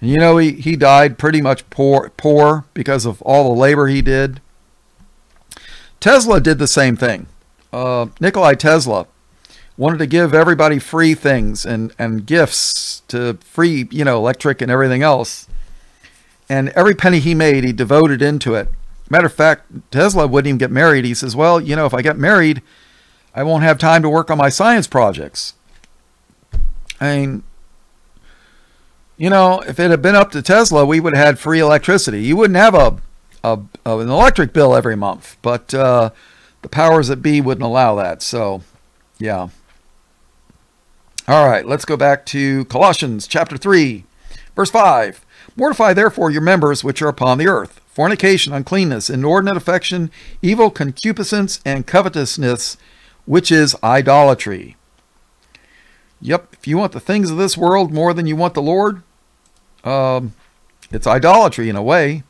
And you know, he, he died pretty much poor, poor because of all the labor he did. Tesla did the same thing. Uh, Nikolai Tesla wanted to give everybody free things and, and gifts to free, you know, electric and everything else. And every penny he made, he devoted into it. Matter of fact, Tesla wouldn't even get married. He says, well, you know, if I get married, I won't have time to work on my science projects. I mean, you know, if it had been up to Tesla, we would have had free electricity. You wouldn't have a, a, a an electric bill every month, but uh, the powers that be wouldn't allow that. So Yeah. All right, let's go back to Colossians chapter 3, verse 5. Mortify therefore your members which are upon the earth fornication, uncleanness, inordinate affection, evil concupiscence, and covetousness, which is idolatry. Yep, if you want the things of this world more than you want the Lord, um, it's idolatry in a way.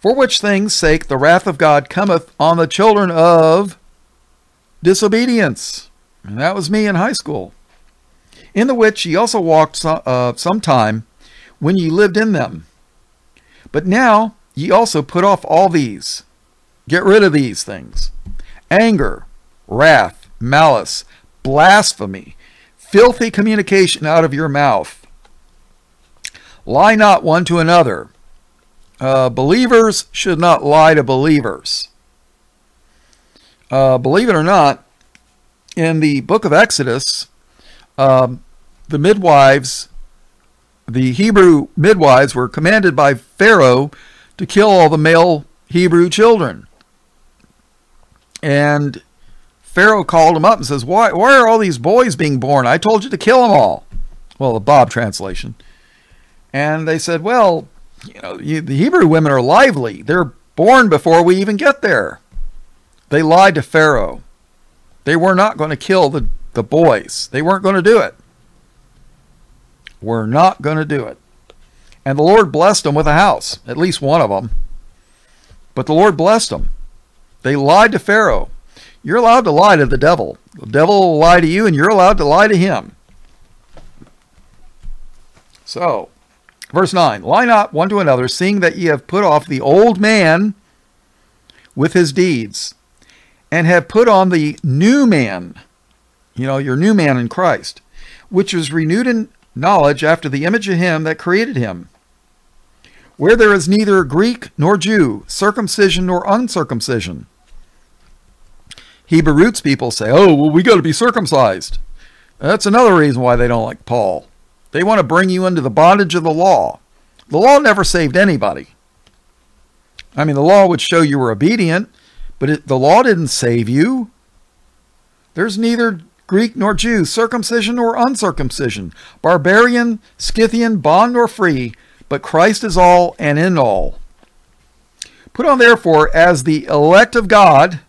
For which things sake the wrath of God cometh on the children of disobedience. And that was me in high school. In the which ye also walked some, uh, some time when ye lived in them. But now ye also put off all these. Get rid of these things anger, wrath, malice, blasphemy, filthy communication out of your mouth. Lie not one to another. Uh, believers should not lie to believers. Uh, believe it or not, in the book of Exodus, um, the midwives, the Hebrew midwives, were commanded by Pharaoh to kill all the male Hebrew children. And Pharaoh called him up and says, why, why are all these boys being born? I told you to kill them all. Well, the Bob translation. And they said, well, you know, you, the Hebrew women are lively. They're born before we even get there. They lied to Pharaoh. They were not going to kill the, the boys. They weren't going to do it. We're not going to do it. And the Lord blessed them with a house, at least one of them. But the Lord blessed them. They lied to Pharaoh. You're allowed to lie to the devil. The devil will lie to you, and you're allowed to lie to him. So, verse 9 Lie not one to another, seeing that ye have put off the old man with his deeds, and have put on the new man, you know, your new man in Christ, which is renewed in knowledge after the image of him that created him where there is neither Greek nor Jew, circumcision nor uncircumcision. Hebrew roots people say, oh, well, we got to be circumcised. That's another reason why they don't like Paul. They want to bring you into the bondage of the law. The law never saved anybody. I mean, the law would show you were obedient, but it, the law didn't save you. There's neither Greek nor Jew, circumcision nor uncircumcision, barbarian, Scythian, bond nor free, but Christ is all and in all. Put on therefore as the elect of God.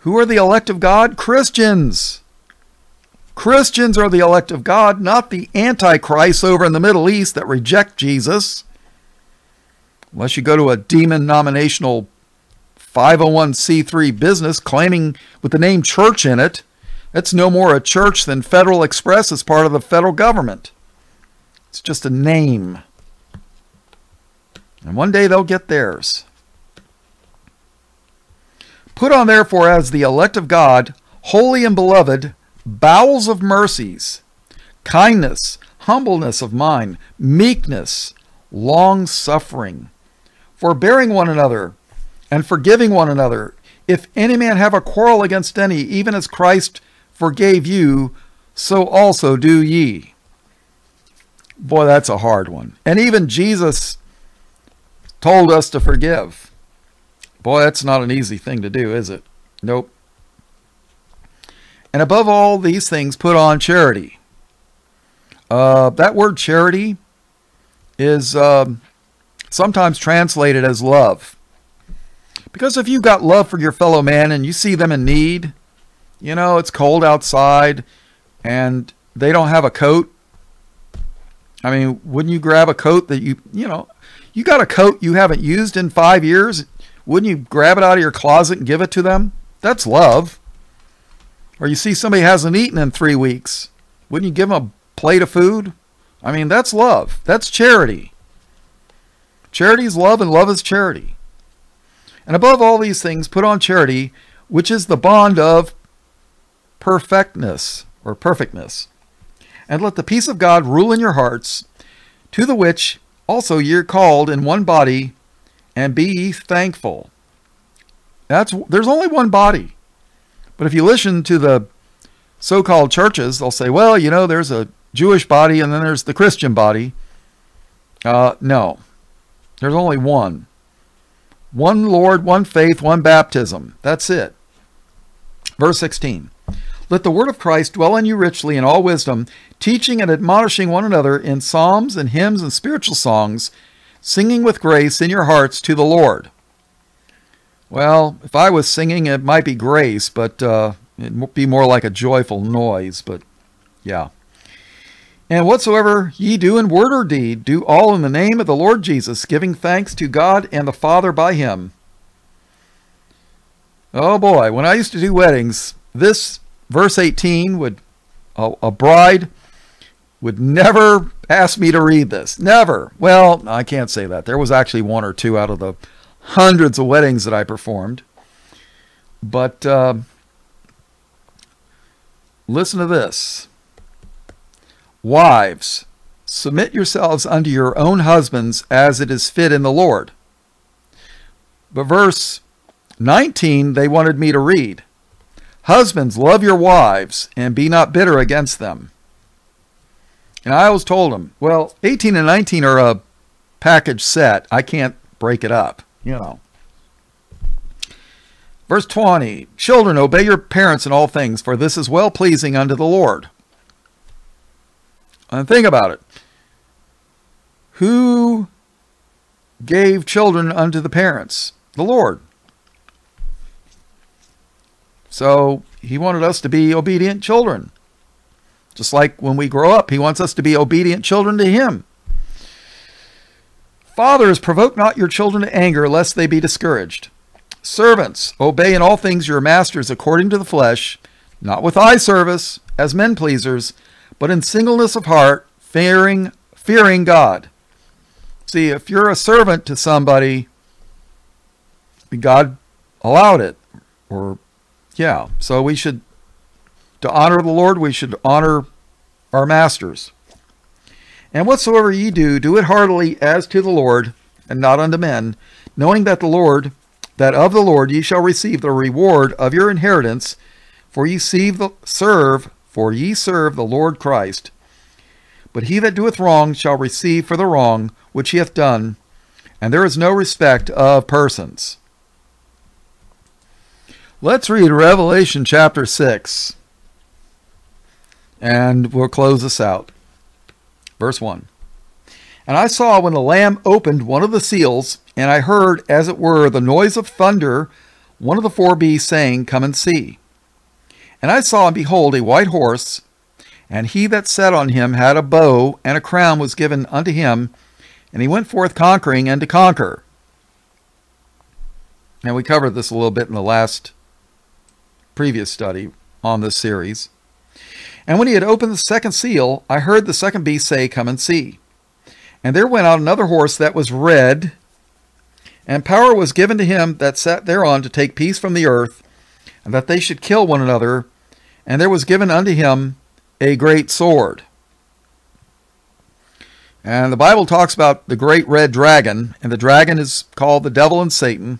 Who are the elect of God? Christians. Christians are the elect of God, not the antichrists over in the Middle East that reject Jesus. Unless you go to a demon nominational 501c3 business claiming with the name church in it, that's no more a church than Federal Express is part of the federal government. It's just a name. And one day they'll get theirs. Put on, therefore, as the elect of God, holy and beloved, bowels of mercies, kindness, humbleness of mind, meekness, long suffering, forbearing one another, and forgiving one another. If any man have a quarrel against any, even as Christ forgave you, so also do ye. Boy, that's a hard one. And even Jesus told us to forgive. Boy, that's not an easy thing to do, is it? Nope. And above all these things, put on charity. Uh, that word charity is um, sometimes translated as love. Because if you've got love for your fellow man and you see them in need, you know, it's cold outside and they don't have a coat I mean, wouldn't you grab a coat that you, you know, you got a coat you haven't used in five years? Wouldn't you grab it out of your closet and give it to them? That's love. Or you see somebody hasn't eaten in three weeks. Wouldn't you give them a plate of food? I mean, that's love. That's charity. Charity is love, and love is charity. And above all these things, put on charity, which is the bond of perfectness or perfectness and let the peace of God rule in your hearts, to the which also you're called in one body, and be thankful. That's there's only one body. But if you listen to the so-called churches, they'll say, well, you know, there's a Jewish body and then there's the Christian body. Uh, no, there's only one. One Lord, one faith, one baptism. That's it. Verse 16 Let the word of Christ dwell in you richly in all wisdom, teaching and admonishing one another in psalms and hymns and spiritual songs, singing with grace in your hearts to the Lord. Well, if I was singing, it might be grace, but uh, it'd be more like a joyful noise. But yeah. And whatsoever ye do in word or deed, do all in the name of the Lord Jesus, giving thanks to God and the Father by him. Oh boy, when I used to do weddings, this verse 18 would, a, a bride would never ask me to read this. Never. Well, I can't say that. There was actually one or two out of the hundreds of weddings that I performed. But uh, listen to this. Wives, submit yourselves unto your own husbands as it is fit in the Lord. But verse 19, they wanted me to read. Husbands, love your wives and be not bitter against them. And I always told them, well, 18 and 19 are a package set. I can't break it up, you know. Verse 20 Children, obey your parents in all things, for this is well pleasing unto the Lord. And think about it. Who gave children unto the parents? The Lord. So he wanted us to be obedient children. Just like when we grow up, he wants us to be obedient children to him. Fathers, provoke not your children to anger, lest they be discouraged. Servants, obey in all things your masters according to the flesh, not with eye service, as men pleasers, but in singleness of heart, fearing fearing God. See, if you're a servant to somebody, God allowed it. Or yeah, so we should to honor the Lord, we should honor our masters. And whatsoever ye do, do it heartily as to the Lord, and not unto men, knowing that the Lord, that of the Lord ye shall receive the reward of your inheritance, for ye serve for ye serve the Lord Christ. But he that doeth wrong shall receive for the wrong which he hath done, and there is no respect of persons. Let's read Revelation chapter 6, and we'll close this out. Verse 1 And I saw when the Lamb opened one of the seals, and I heard, as it were, the noise of thunder, one of the four beasts saying, Come and see. And I saw, and behold, a white horse, and he that sat on him had a bow, and a crown was given unto him, and he went forth conquering and to conquer. And we covered this a little bit in the last previous study on this series. And when he had opened the second seal, I heard the second beast say, Come and see. And there went out another horse that was red, and power was given to him that sat thereon to take peace from the earth, and that they should kill one another. And there was given unto him a great sword. And the Bible talks about the great red dragon, and the dragon is called the devil and Satan.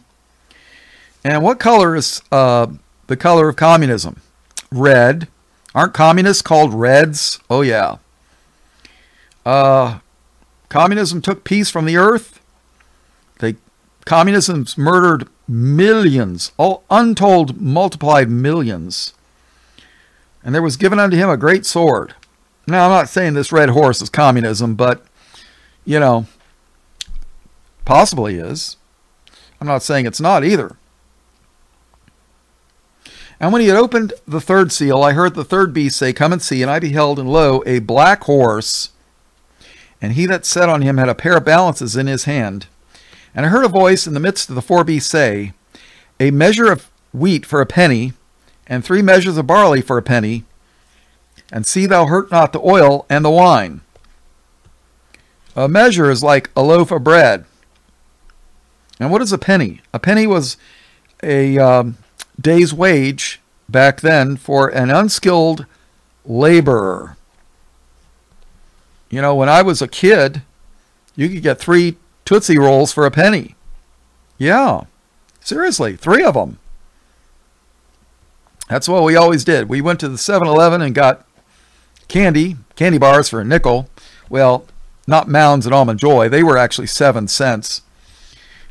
And what color is uh, the color of communism? Red. Aren't communists called reds? Oh, yeah. Uh, communism took peace from the earth. They communism's murdered millions, all untold multiplied millions. And there was given unto him a great sword. Now, I'm not saying this red horse is communism, but, you know, possibly is. I'm not saying it's not either. And when he had opened the third seal, I heard the third beast say, Come and see. And I beheld, and lo, a black horse. And he that sat on him had a pair of balances in his hand. And I heard a voice in the midst of the four beasts say, A measure of wheat for a penny, and three measures of barley for a penny, and see thou hurt not the oil and the wine. A measure is like a loaf of bread. And what is a penny? A penny was a um, day's wage back then for an unskilled laborer. You know, when I was a kid, you could get three Tootsie Rolls for a penny. Yeah, seriously, three of them. That's what we always did. We went to the 7 Eleven and got candy, candy bars for a nickel. Well, not Mounds and Almond Joy. They were actually seven cents.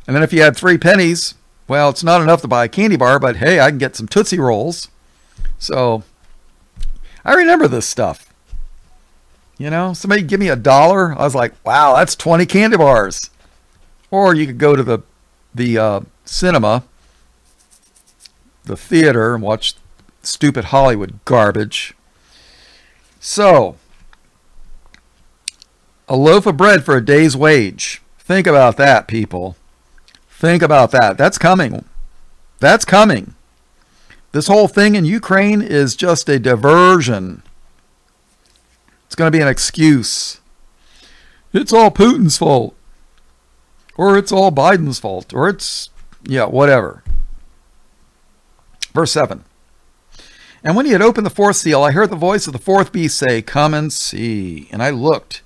And then if you had three pennies, well, it's not enough to buy a candy bar, but hey, I can get some Tootsie Rolls. So I remember this stuff. You know, somebody give me a dollar. I was like, wow, that's 20 candy bars. Or you could go to the the uh, cinema, the theater, and watch stupid Hollywood garbage. So, a loaf of bread for a day's wage. Think about that, people. Think about that. That's coming. That's coming. This whole thing in Ukraine is just a diversion. It's going to be an excuse. It's all Putin's fault. Or it's all Biden's fault. Or it's, yeah, whatever. Verse 7. And when he had opened the fourth seal, I heard the voice of the fourth beast say, Come and see. And I looked,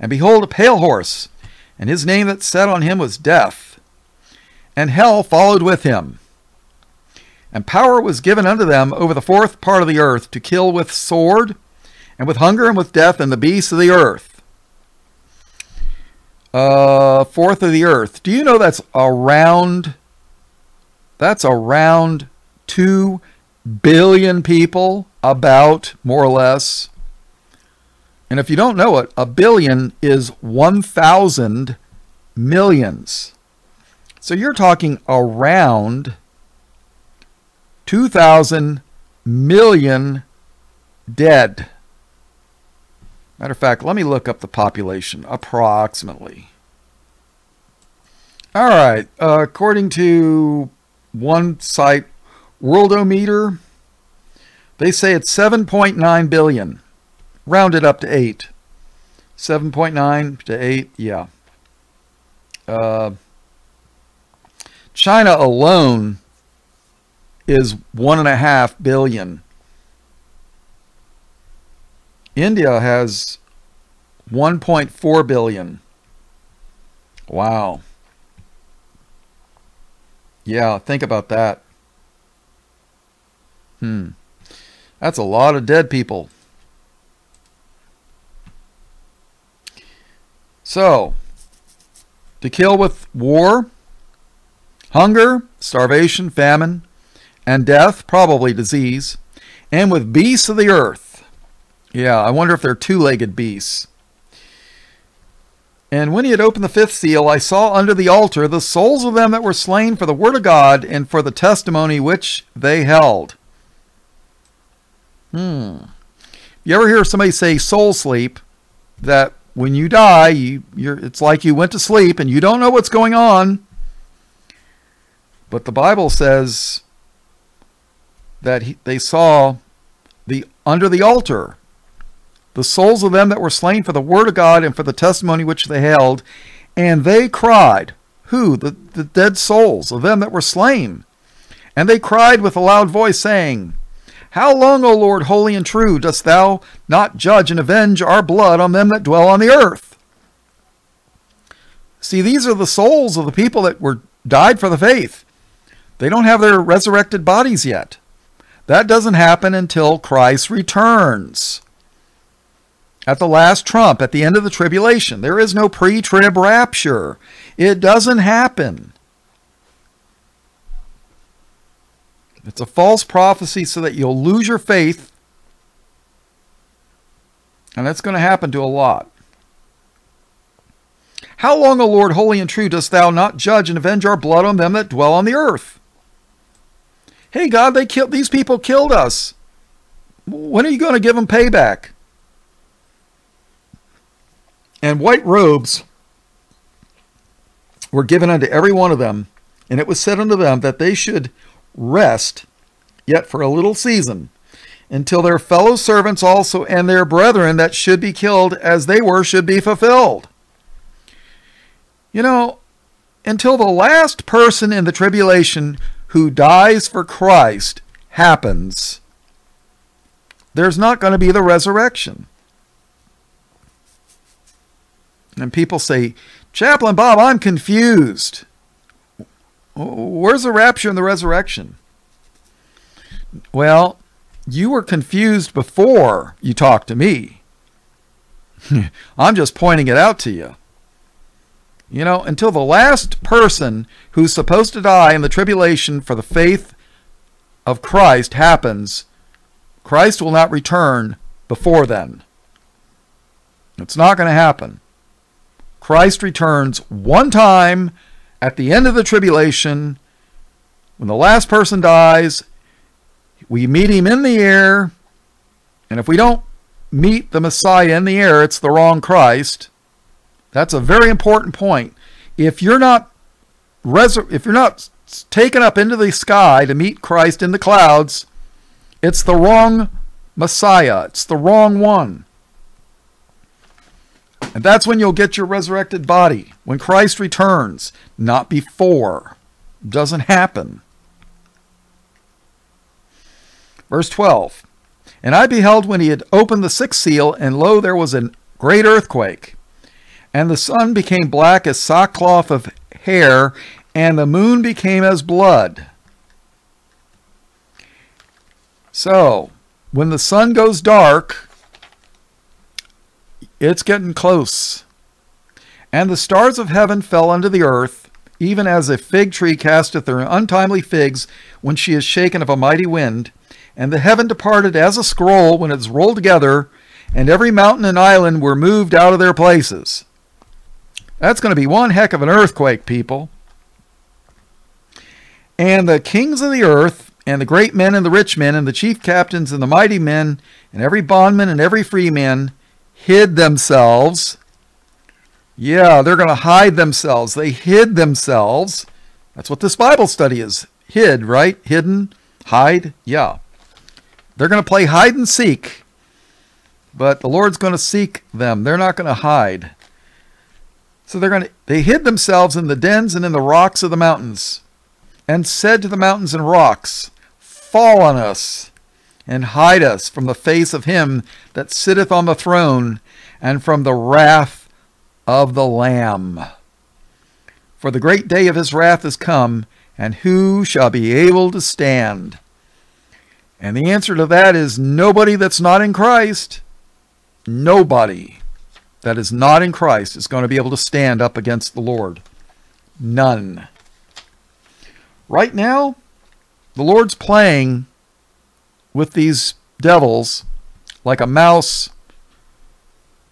and behold, a pale horse, and his name that sat on him was Death. And hell followed with him. And power was given unto them over the fourth part of the earth to kill with sword, and with hunger, and with death, and the beasts of the earth. Uh, fourth of the earth. Do you know that's around? That's around two billion people, about more or less. And if you don't know it, a billion is 1,000 millions. So you're talking around 2,000 million dead. Matter of fact, let me look up the population approximately. All right, uh, according to one site, Worldometer, they say it's 7.9 billion, rounded up to 8. 7.9 to 8, yeah. Uh, China alone is one and a half billion. India has 1.4 billion. Wow. Yeah, think about that. Hmm. That's a lot of dead people. So, to kill with war, hunger, starvation, famine, and death, probably disease, and with beasts of the earth. Yeah, I wonder if they're two legged beasts. And when he had opened the fifth seal, I saw under the altar the souls of them that were slain for the word of God and for the testimony which they held. Hmm. You ever hear somebody say soul sleep? That when you die, you, it's like you went to sleep and you don't know what's going on. But the Bible says that he, they saw the under the altar the souls of them that were slain for the word of God and for the testimony which they held, and they cried, who? The, the dead souls of them that were slain. And they cried with a loud voice, saying, How long, O Lord, holy and true, dost thou not judge and avenge our blood on them that dwell on the earth? See, these are the souls of the people that were died for the faith. They don't have their resurrected bodies yet. That doesn't happen until Christ returns. At the last trump, at the end of the tribulation. There is no pre trib rapture. It doesn't happen. It's a false prophecy so that you'll lose your faith. And that's going to happen to a lot. How long, O Lord, holy and true, dost thou not judge and avenge our blood on them that dwell on the earth? Hey, God, they killed these people killed us. When are you going to give them payback? And white robes were given unto every one of them, and it was said unto them that they should rest yet for a little season, until their fellow servants also and their brethren that should be killed as they were should be fulfilled. You know, until the last person in the tribulation who dies for Christ happens, there's not going to be the resurrection. And people say, Chaplain Bob, I'm confused. Where's the rapture and the resurrection? Well, you were confused before you talked to me. I'm just pointing it out to you. You know, until the last person who's supposed to die in the tribulation for the faith of Christ happens, Christ will not return before then. It's not going to happen. Christ returns one time at the end of the tribulation. When the last person dies, we meet him in the air. And if we don't meet the Messiah in the air, it's the wrong Christ. That's a very important point. If you're not if you're not taken up into the sky to meet Christ in the clouds, it's the wrong Messiah. It's the wrong one. And that's when you'll get your resurrected body, when Christ returns, not before. It doesn't happen. Verse 12 And I beheld when he had opened the sixth seal, and lo, there was a great earthquake. And the sun became black as sackcloth of hair, and the moon became as blood. So, when the sun goes dark, it's getting close. And the stars of heaven fell unto the earth, even as a fig tree casteth her untimely figs when she is shaken of a mighty wind. And the heaven departed as a scroll when it is rolled together, and every mountain and island were moved out of their places. That's going to be one heck of an earthquake, people. And the kings of the earth, and the great men and the rich men, and the chief captains and the mighty men, and every bondman and every freeman, hid themselves. Yeah, they're going to hide themselves. They hid themselves. That's what this Bible study is. Hid, right? Hidden, hide. Yeah. They're going to play hide and seek, but the Lord's going to seek them. They're not going to hide. So they're going to they hid themselves in the dens and in the rocks of the mountains and said to the mountains and rocks, Fall on us and hide us from the face of him that sitteth on the throne and from the wrath of the Lamb. For the great day of his wrath is come, and who shall be able to stand? And the answer to that is nobody that's not in Christ. Nobody that is not in Christ is going to be able to stand up against the Lord. None. Right now, the Lord's playing with these devils like a mouse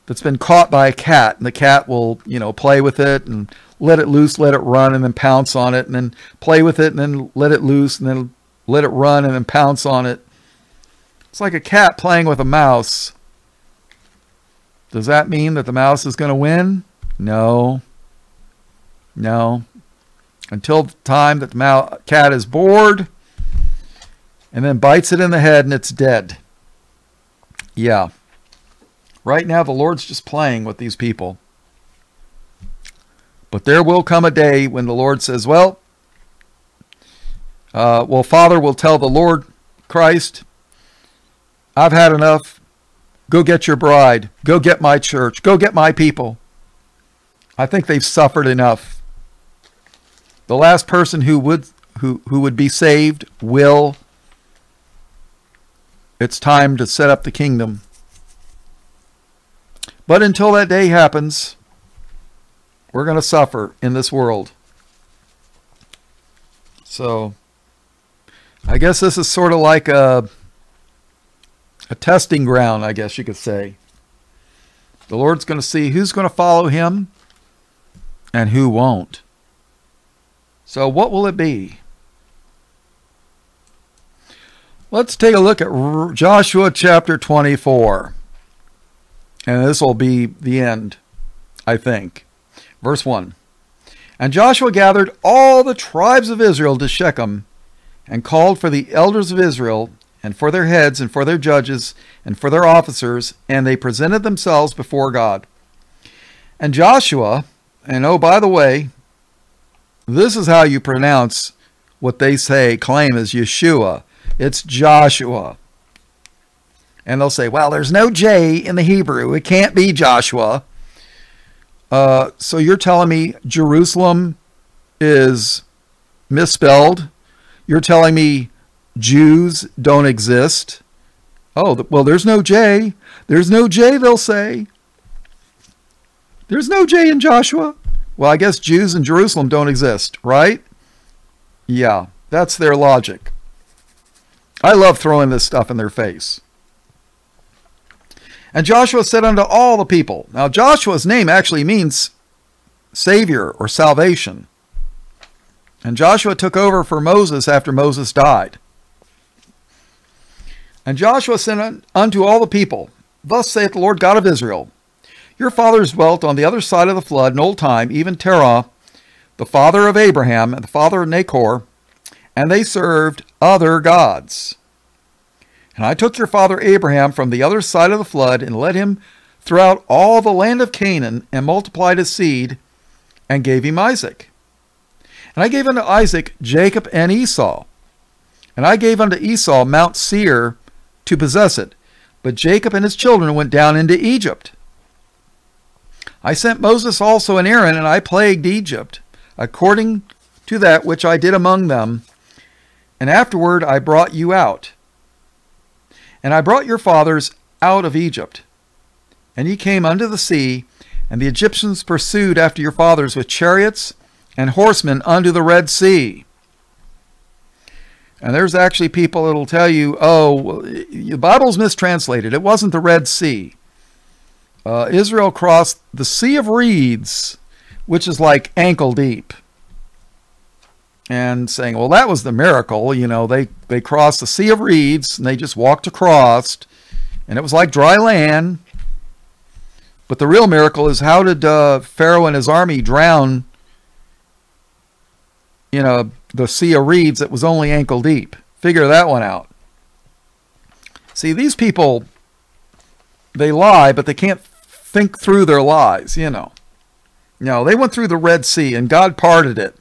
that's been caught by a cat and the cat will you know play with it and let it loose let it run and then pounce on it and then play with it and then let it loose and then let it run and then pounce on it it's like a cat playing with a mouse does that mean that the mouse is going to win no no until the time that the cat is bored and then bites it in the head and it's dead. Yeah. Right now, the Lord's just playing with these people. But there will come a day when the Lord says, Well, uh, well, Father will tell the Lord Christ, I've had enough. Go get your bride. Go get my church. Go get my people. I think they've suffered enough. The last person who would who, who would be saved will it's time to set up the kingdom. But until that day happens, we're going to suffer in this world. So, I guess this is sort of like a, a testing ground, I guess you could say. The Lord's going to see who's going to follow him and who won't. So, what will it be? Let's take a look at Joshua chapter 24. And this will be the end, I think. Verse 1 And Joshua gathered all the tribes of Israel to Shechem, and called for the elders of Israel, and for their heads, and for their judges, and for their officers, and they presented themselves before God. And Joshua, and oh, by the way, this is how you pronounce what they say, claim is Yeshua. It's Joshua. And they'll say, well, there's no J in the Hebrew. It can't be Joshua. Uh, so you're telling me Jerusalem is misspelled? You're telling me Jews don't exist? Oh, well, there's no J. There's no J, they'll say. There's no J in Joshua. Well, I guess Jews in Jerusalem don't exist, right? Yeah, that's their logic. I love throwing this stuff in their face. And Joshua said unto all the people. Now, Joshua's name actually means Savior or salvation. And Joshua took over for Moses after Moses died. And Joshua said unto all the people, Thus saith the Lord God of Israel Your fathers dwelt on the other side of the flood in old time, even Terah, the father of Abraham, and the father of Nachor, and they served other gods. And I took your father Abraham from the other side of the flood and led him throughout all the land of Canaan and multiplied his seed and gave him Isaac. And I gave unto Isaac Jacob and Esau. And I gave unto Esau Mount Seir to possess it. But Jacob and his children went down into Egypt. I sent Moses also and Aaron, and I plagued Egypt, according to that which I did among them. And afterward I brought you out. And I brought your fathers out of Egypt. And ye came unto the sea, and the Egyptians pursued after your fathers with chariots and horsemen unto the Red Sea. And there's actually people that'll tell you, oh, the Bible's mistranslated. It wasn't the Red Sea. Uh, Israel crossed the Sea of Reeds, which is like ankle deep. And saying, well, that was the miracle. You know, they, they crossed the Sea of Reeds and they just walked across, and it was like dry land. But the real miracle is how did uh, Pharaoh and his army drown you know, the Sea of Reeds that was only ankle deep. Figure that one out. See, these people, they lie, but they can't think through their lies, you know. No, they went through the Red Sea and God parted it,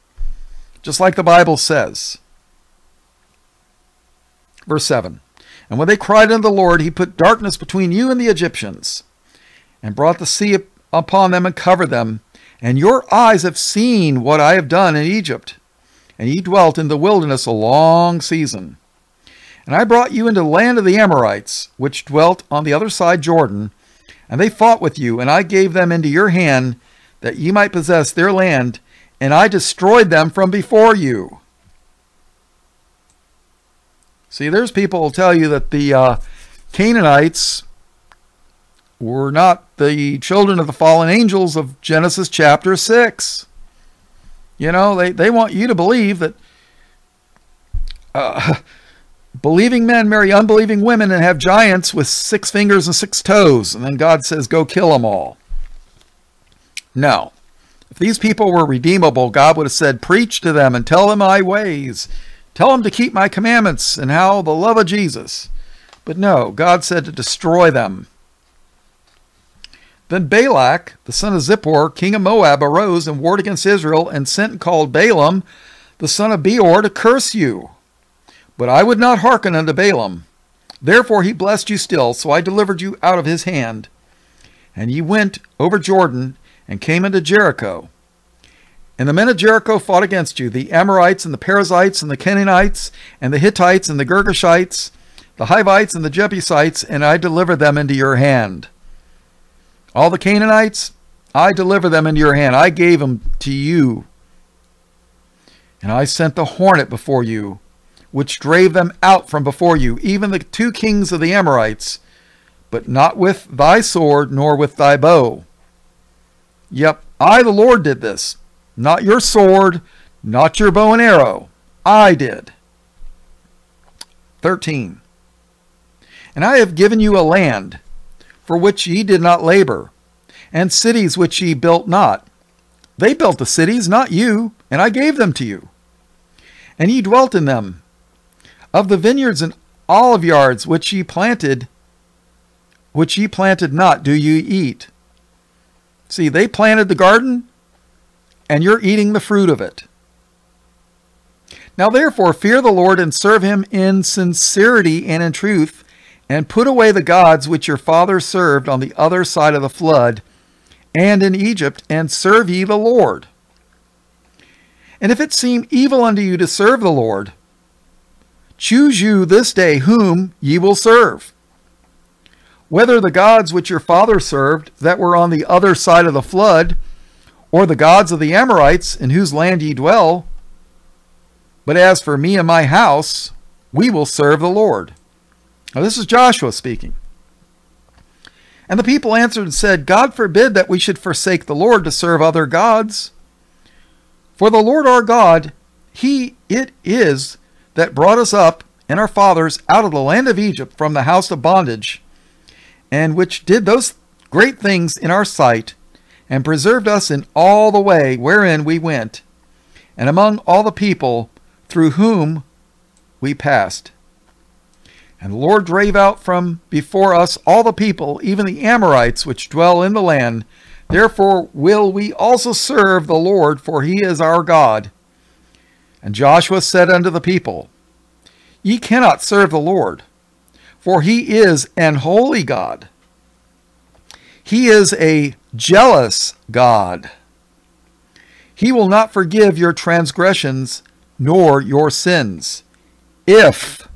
just like the Bible says. Verse 7 And when they cried unto the Lord, he put darkness between you and the Egyptians, and brought the sea upon them and covered them. And your eyes have seen what I have done in Egypt and ye dwelt in the wilderness a long season. And I brought you into the land of the Amorites, which dwelt on the other side Jordan, and they fought with you, and I gave them into your hand, that ye might possess their land, and I destroyed them from before you. See, there's people who tell you that the uh, Canaanites were not the children of the fallen angels of Genesis chapter 6. You know, they, they want you to believe that uh, believing men marry unbelieving women and have giants with six fingers and six toes, and then God says, go kill them all. No. If these people were redeemable, God would have said, Preach to them and tell them my ways. Tell them to keep my commandments and how the love of Jesus. But no, God said to destroy them. Then Balak, the son of Zippor, king of Moab, arose and warred against Israel, and sent and called Balaam, the son of Beor, to curse you. But I would not hearken unto Balaam. Therefore he blessed you still, so I delivered you out of his hand. And ye went over Jordan, and came into Jericho. And the men of Jericho fought against you, the Amorites, and the Perizzites, and the Canaanites, and the Hittites, and the Girgashites, the Hivites, and the Jebusites, and I delivered them into your hand. All the Canaanites, I deliver them into your hand. I gave them to you. And I sent the hornet before you, which drave them out from before you, even the two kings of the Amorites, but not with thy sword nor with thy bow. Yep, I, the Lord, did this. Not your sword, not your bow and arrow. I did. 13. And I have given you a land for which ye did not labor, and cities which ye built not. They built the cities, not you, and I gave them to you. And ye dwelt in them. Of the vineyards and olive yards which ye planted, which ye planted not, do ye eat. See, they planted the garden, and you're eating the fruit of it. Now therefore fear the Lord and serve him in sincerity and in truth, and put away the gods which your fathers served on the other side of the flood and in Egypt, and serve ye the Lord. And if it seem evil unto you to serve the Lord, choose you this day whom ye will serve. Whether the gods which your fathers served that were on the other side of the flood, or the gods of the Amorites in whose land ye dwell. But as for me and my house, we will serve the Lord. Now, this is Joshua speaking. And the people answered and said, God forbid that we should forsake the Lord to serve other gods. For the Lord our God, He it is that brought us up and our fathers out of the land of Egypt from the house of bondage, and which did those great things in our sight, and preserved us in all the way wherein we went, and among all the people through whom we passed. And the Lord drave out from before us all the people, even the Amorites which dwell in the land. Therefore will we also serve the Lord, for he is our God. And Joshua said unto the people, Ye cannot serve the Lord, for he is an holy God. He is a jealous God. He will not forgive your transgressions nor your sins. If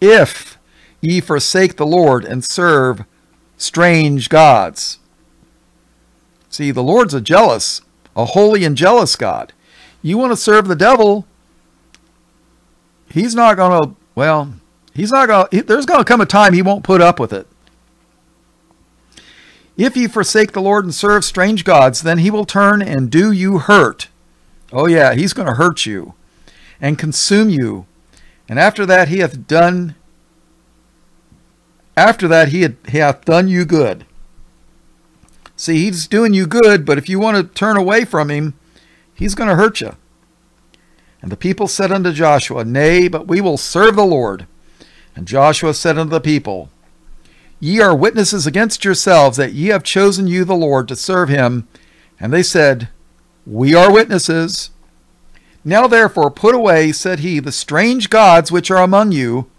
if ye forsake the Lord and serve strange gods. See, the Lord's a jealous, a holy and jealous God. You want to serve the devil, he's not going to, well, he's not going to, there's going to come a time he won't put up with it. If ye forsake the Lord and serve strange gods, then he will turn and do you hurt. Oh, yeah, he's going to hurt you and consume you and after that he hath done after that he, had, he hath done you good. See, he's doing you good, but if you want to turn away from him, he's going to hurt you. And the people said unto Joshua, Nay, but we will serve the Lord. And Joshua said unto the people, Ye are witnesses against yourselves that ye have chosen you the Lord to serve him. And they said, We are witnesses. Now therefore put away, said he, the strange gods which are among you,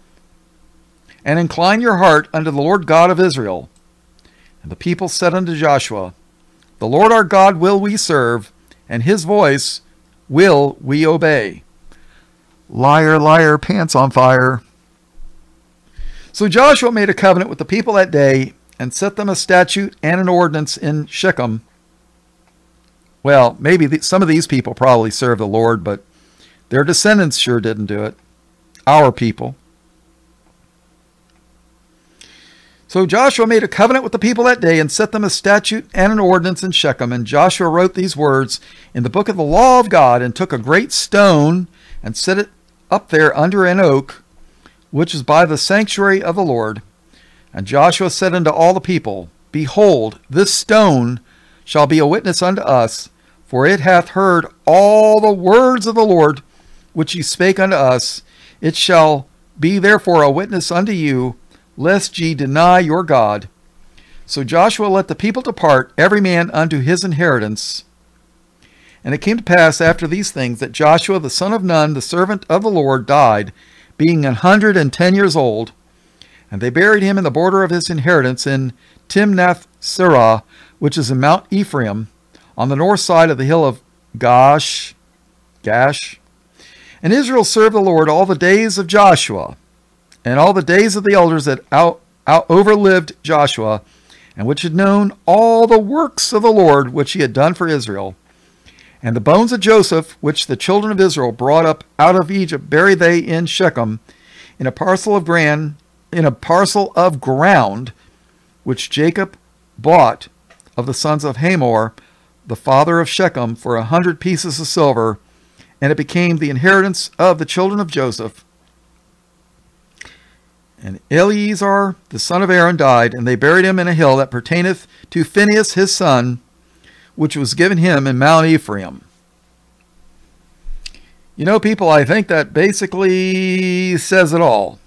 and incline your heart unto the Lord God of Israel. And the people said unto Joshua, The Lord our God will we serve, and his voice will we obey. Liar, liar, pants on fire. So Joshua made a covenant with the people that day, and set them a statute and an ordinance in Shechem, well, maybe the, some of these people probably served the Lord, but their descendants sure didn't do it. Our people. So Joshua made a covenant with the people that day and set them a statute and an ordinance in Shechem. And Joshua wrote these words in the book of the law of God and took a great stone and set it up there under an oak, which is by the sanctuary of the Lord. And Joshua said unto all the people, Behold, this stone shall be a witness unto us, for it hath heard all the words of the Lord which he spake unto us. It shall be therefore a witness unto you, lest ye deny your God. So Joshua let the people depart, every man unto his inheritance. And it came to pass after these things that Joshua the son of Nun, the servant of the Lord, died, being an hundred and ten years old. And they buried him in the border of his inheritance in Timnath Serah, which is in Mount Ephraim, on the north side of the hill of Gash. Gash. And Israel served the Lord all the days of Joshua, and all the days of the elders that out, out overlived Joshua, and which had known all the works of the Lord which he had done for Israel. And the bones of Joseph, which the children of Israel brought up out of Egypt, buried they in Shechem, in a parcel of ground, in a parcel of ground, which Jacob bought of the sons of Hamor, the father of Shechem, for a hundred pieces of silver, and it became the inheritance of the children of Joseph. And Eleazar, the son of Aaron, died, and they buried him in a hill that pertaineth to Phinehas his son, which was given him in Mount Ephraim. You know, people, I think that basically says it all.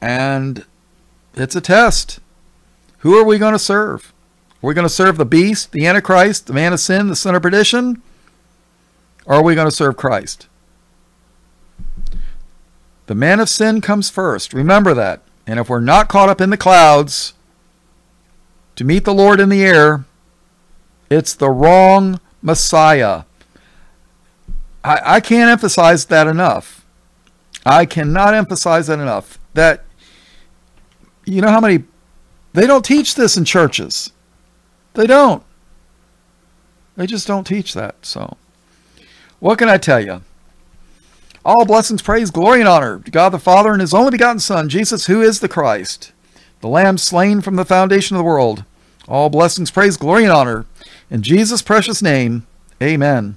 And it's a test. Who are we going to serve? Are we going to serve the beast, the Antichrist, the man of sin, the son of perdition? Or are we going to serve Christ? The man of sin comes first. Remember that. And if we're not caught up in the clouds to meet the Lord in the air, it's the wrong Messiah. I, I can't emphasize that enough. I cannot emphasize that enough. That, you know how many, they don't teach this in churches. They don't. They just don't teach that. So, what can I tell you? All blessings, praise, glory, and honor to God the Father and his only begotten Son, Jesus, who is the Christ, the Lamb slain from the foundation of the world. All blessings, praise, glory, and honor. In Jesus' precious name, amen.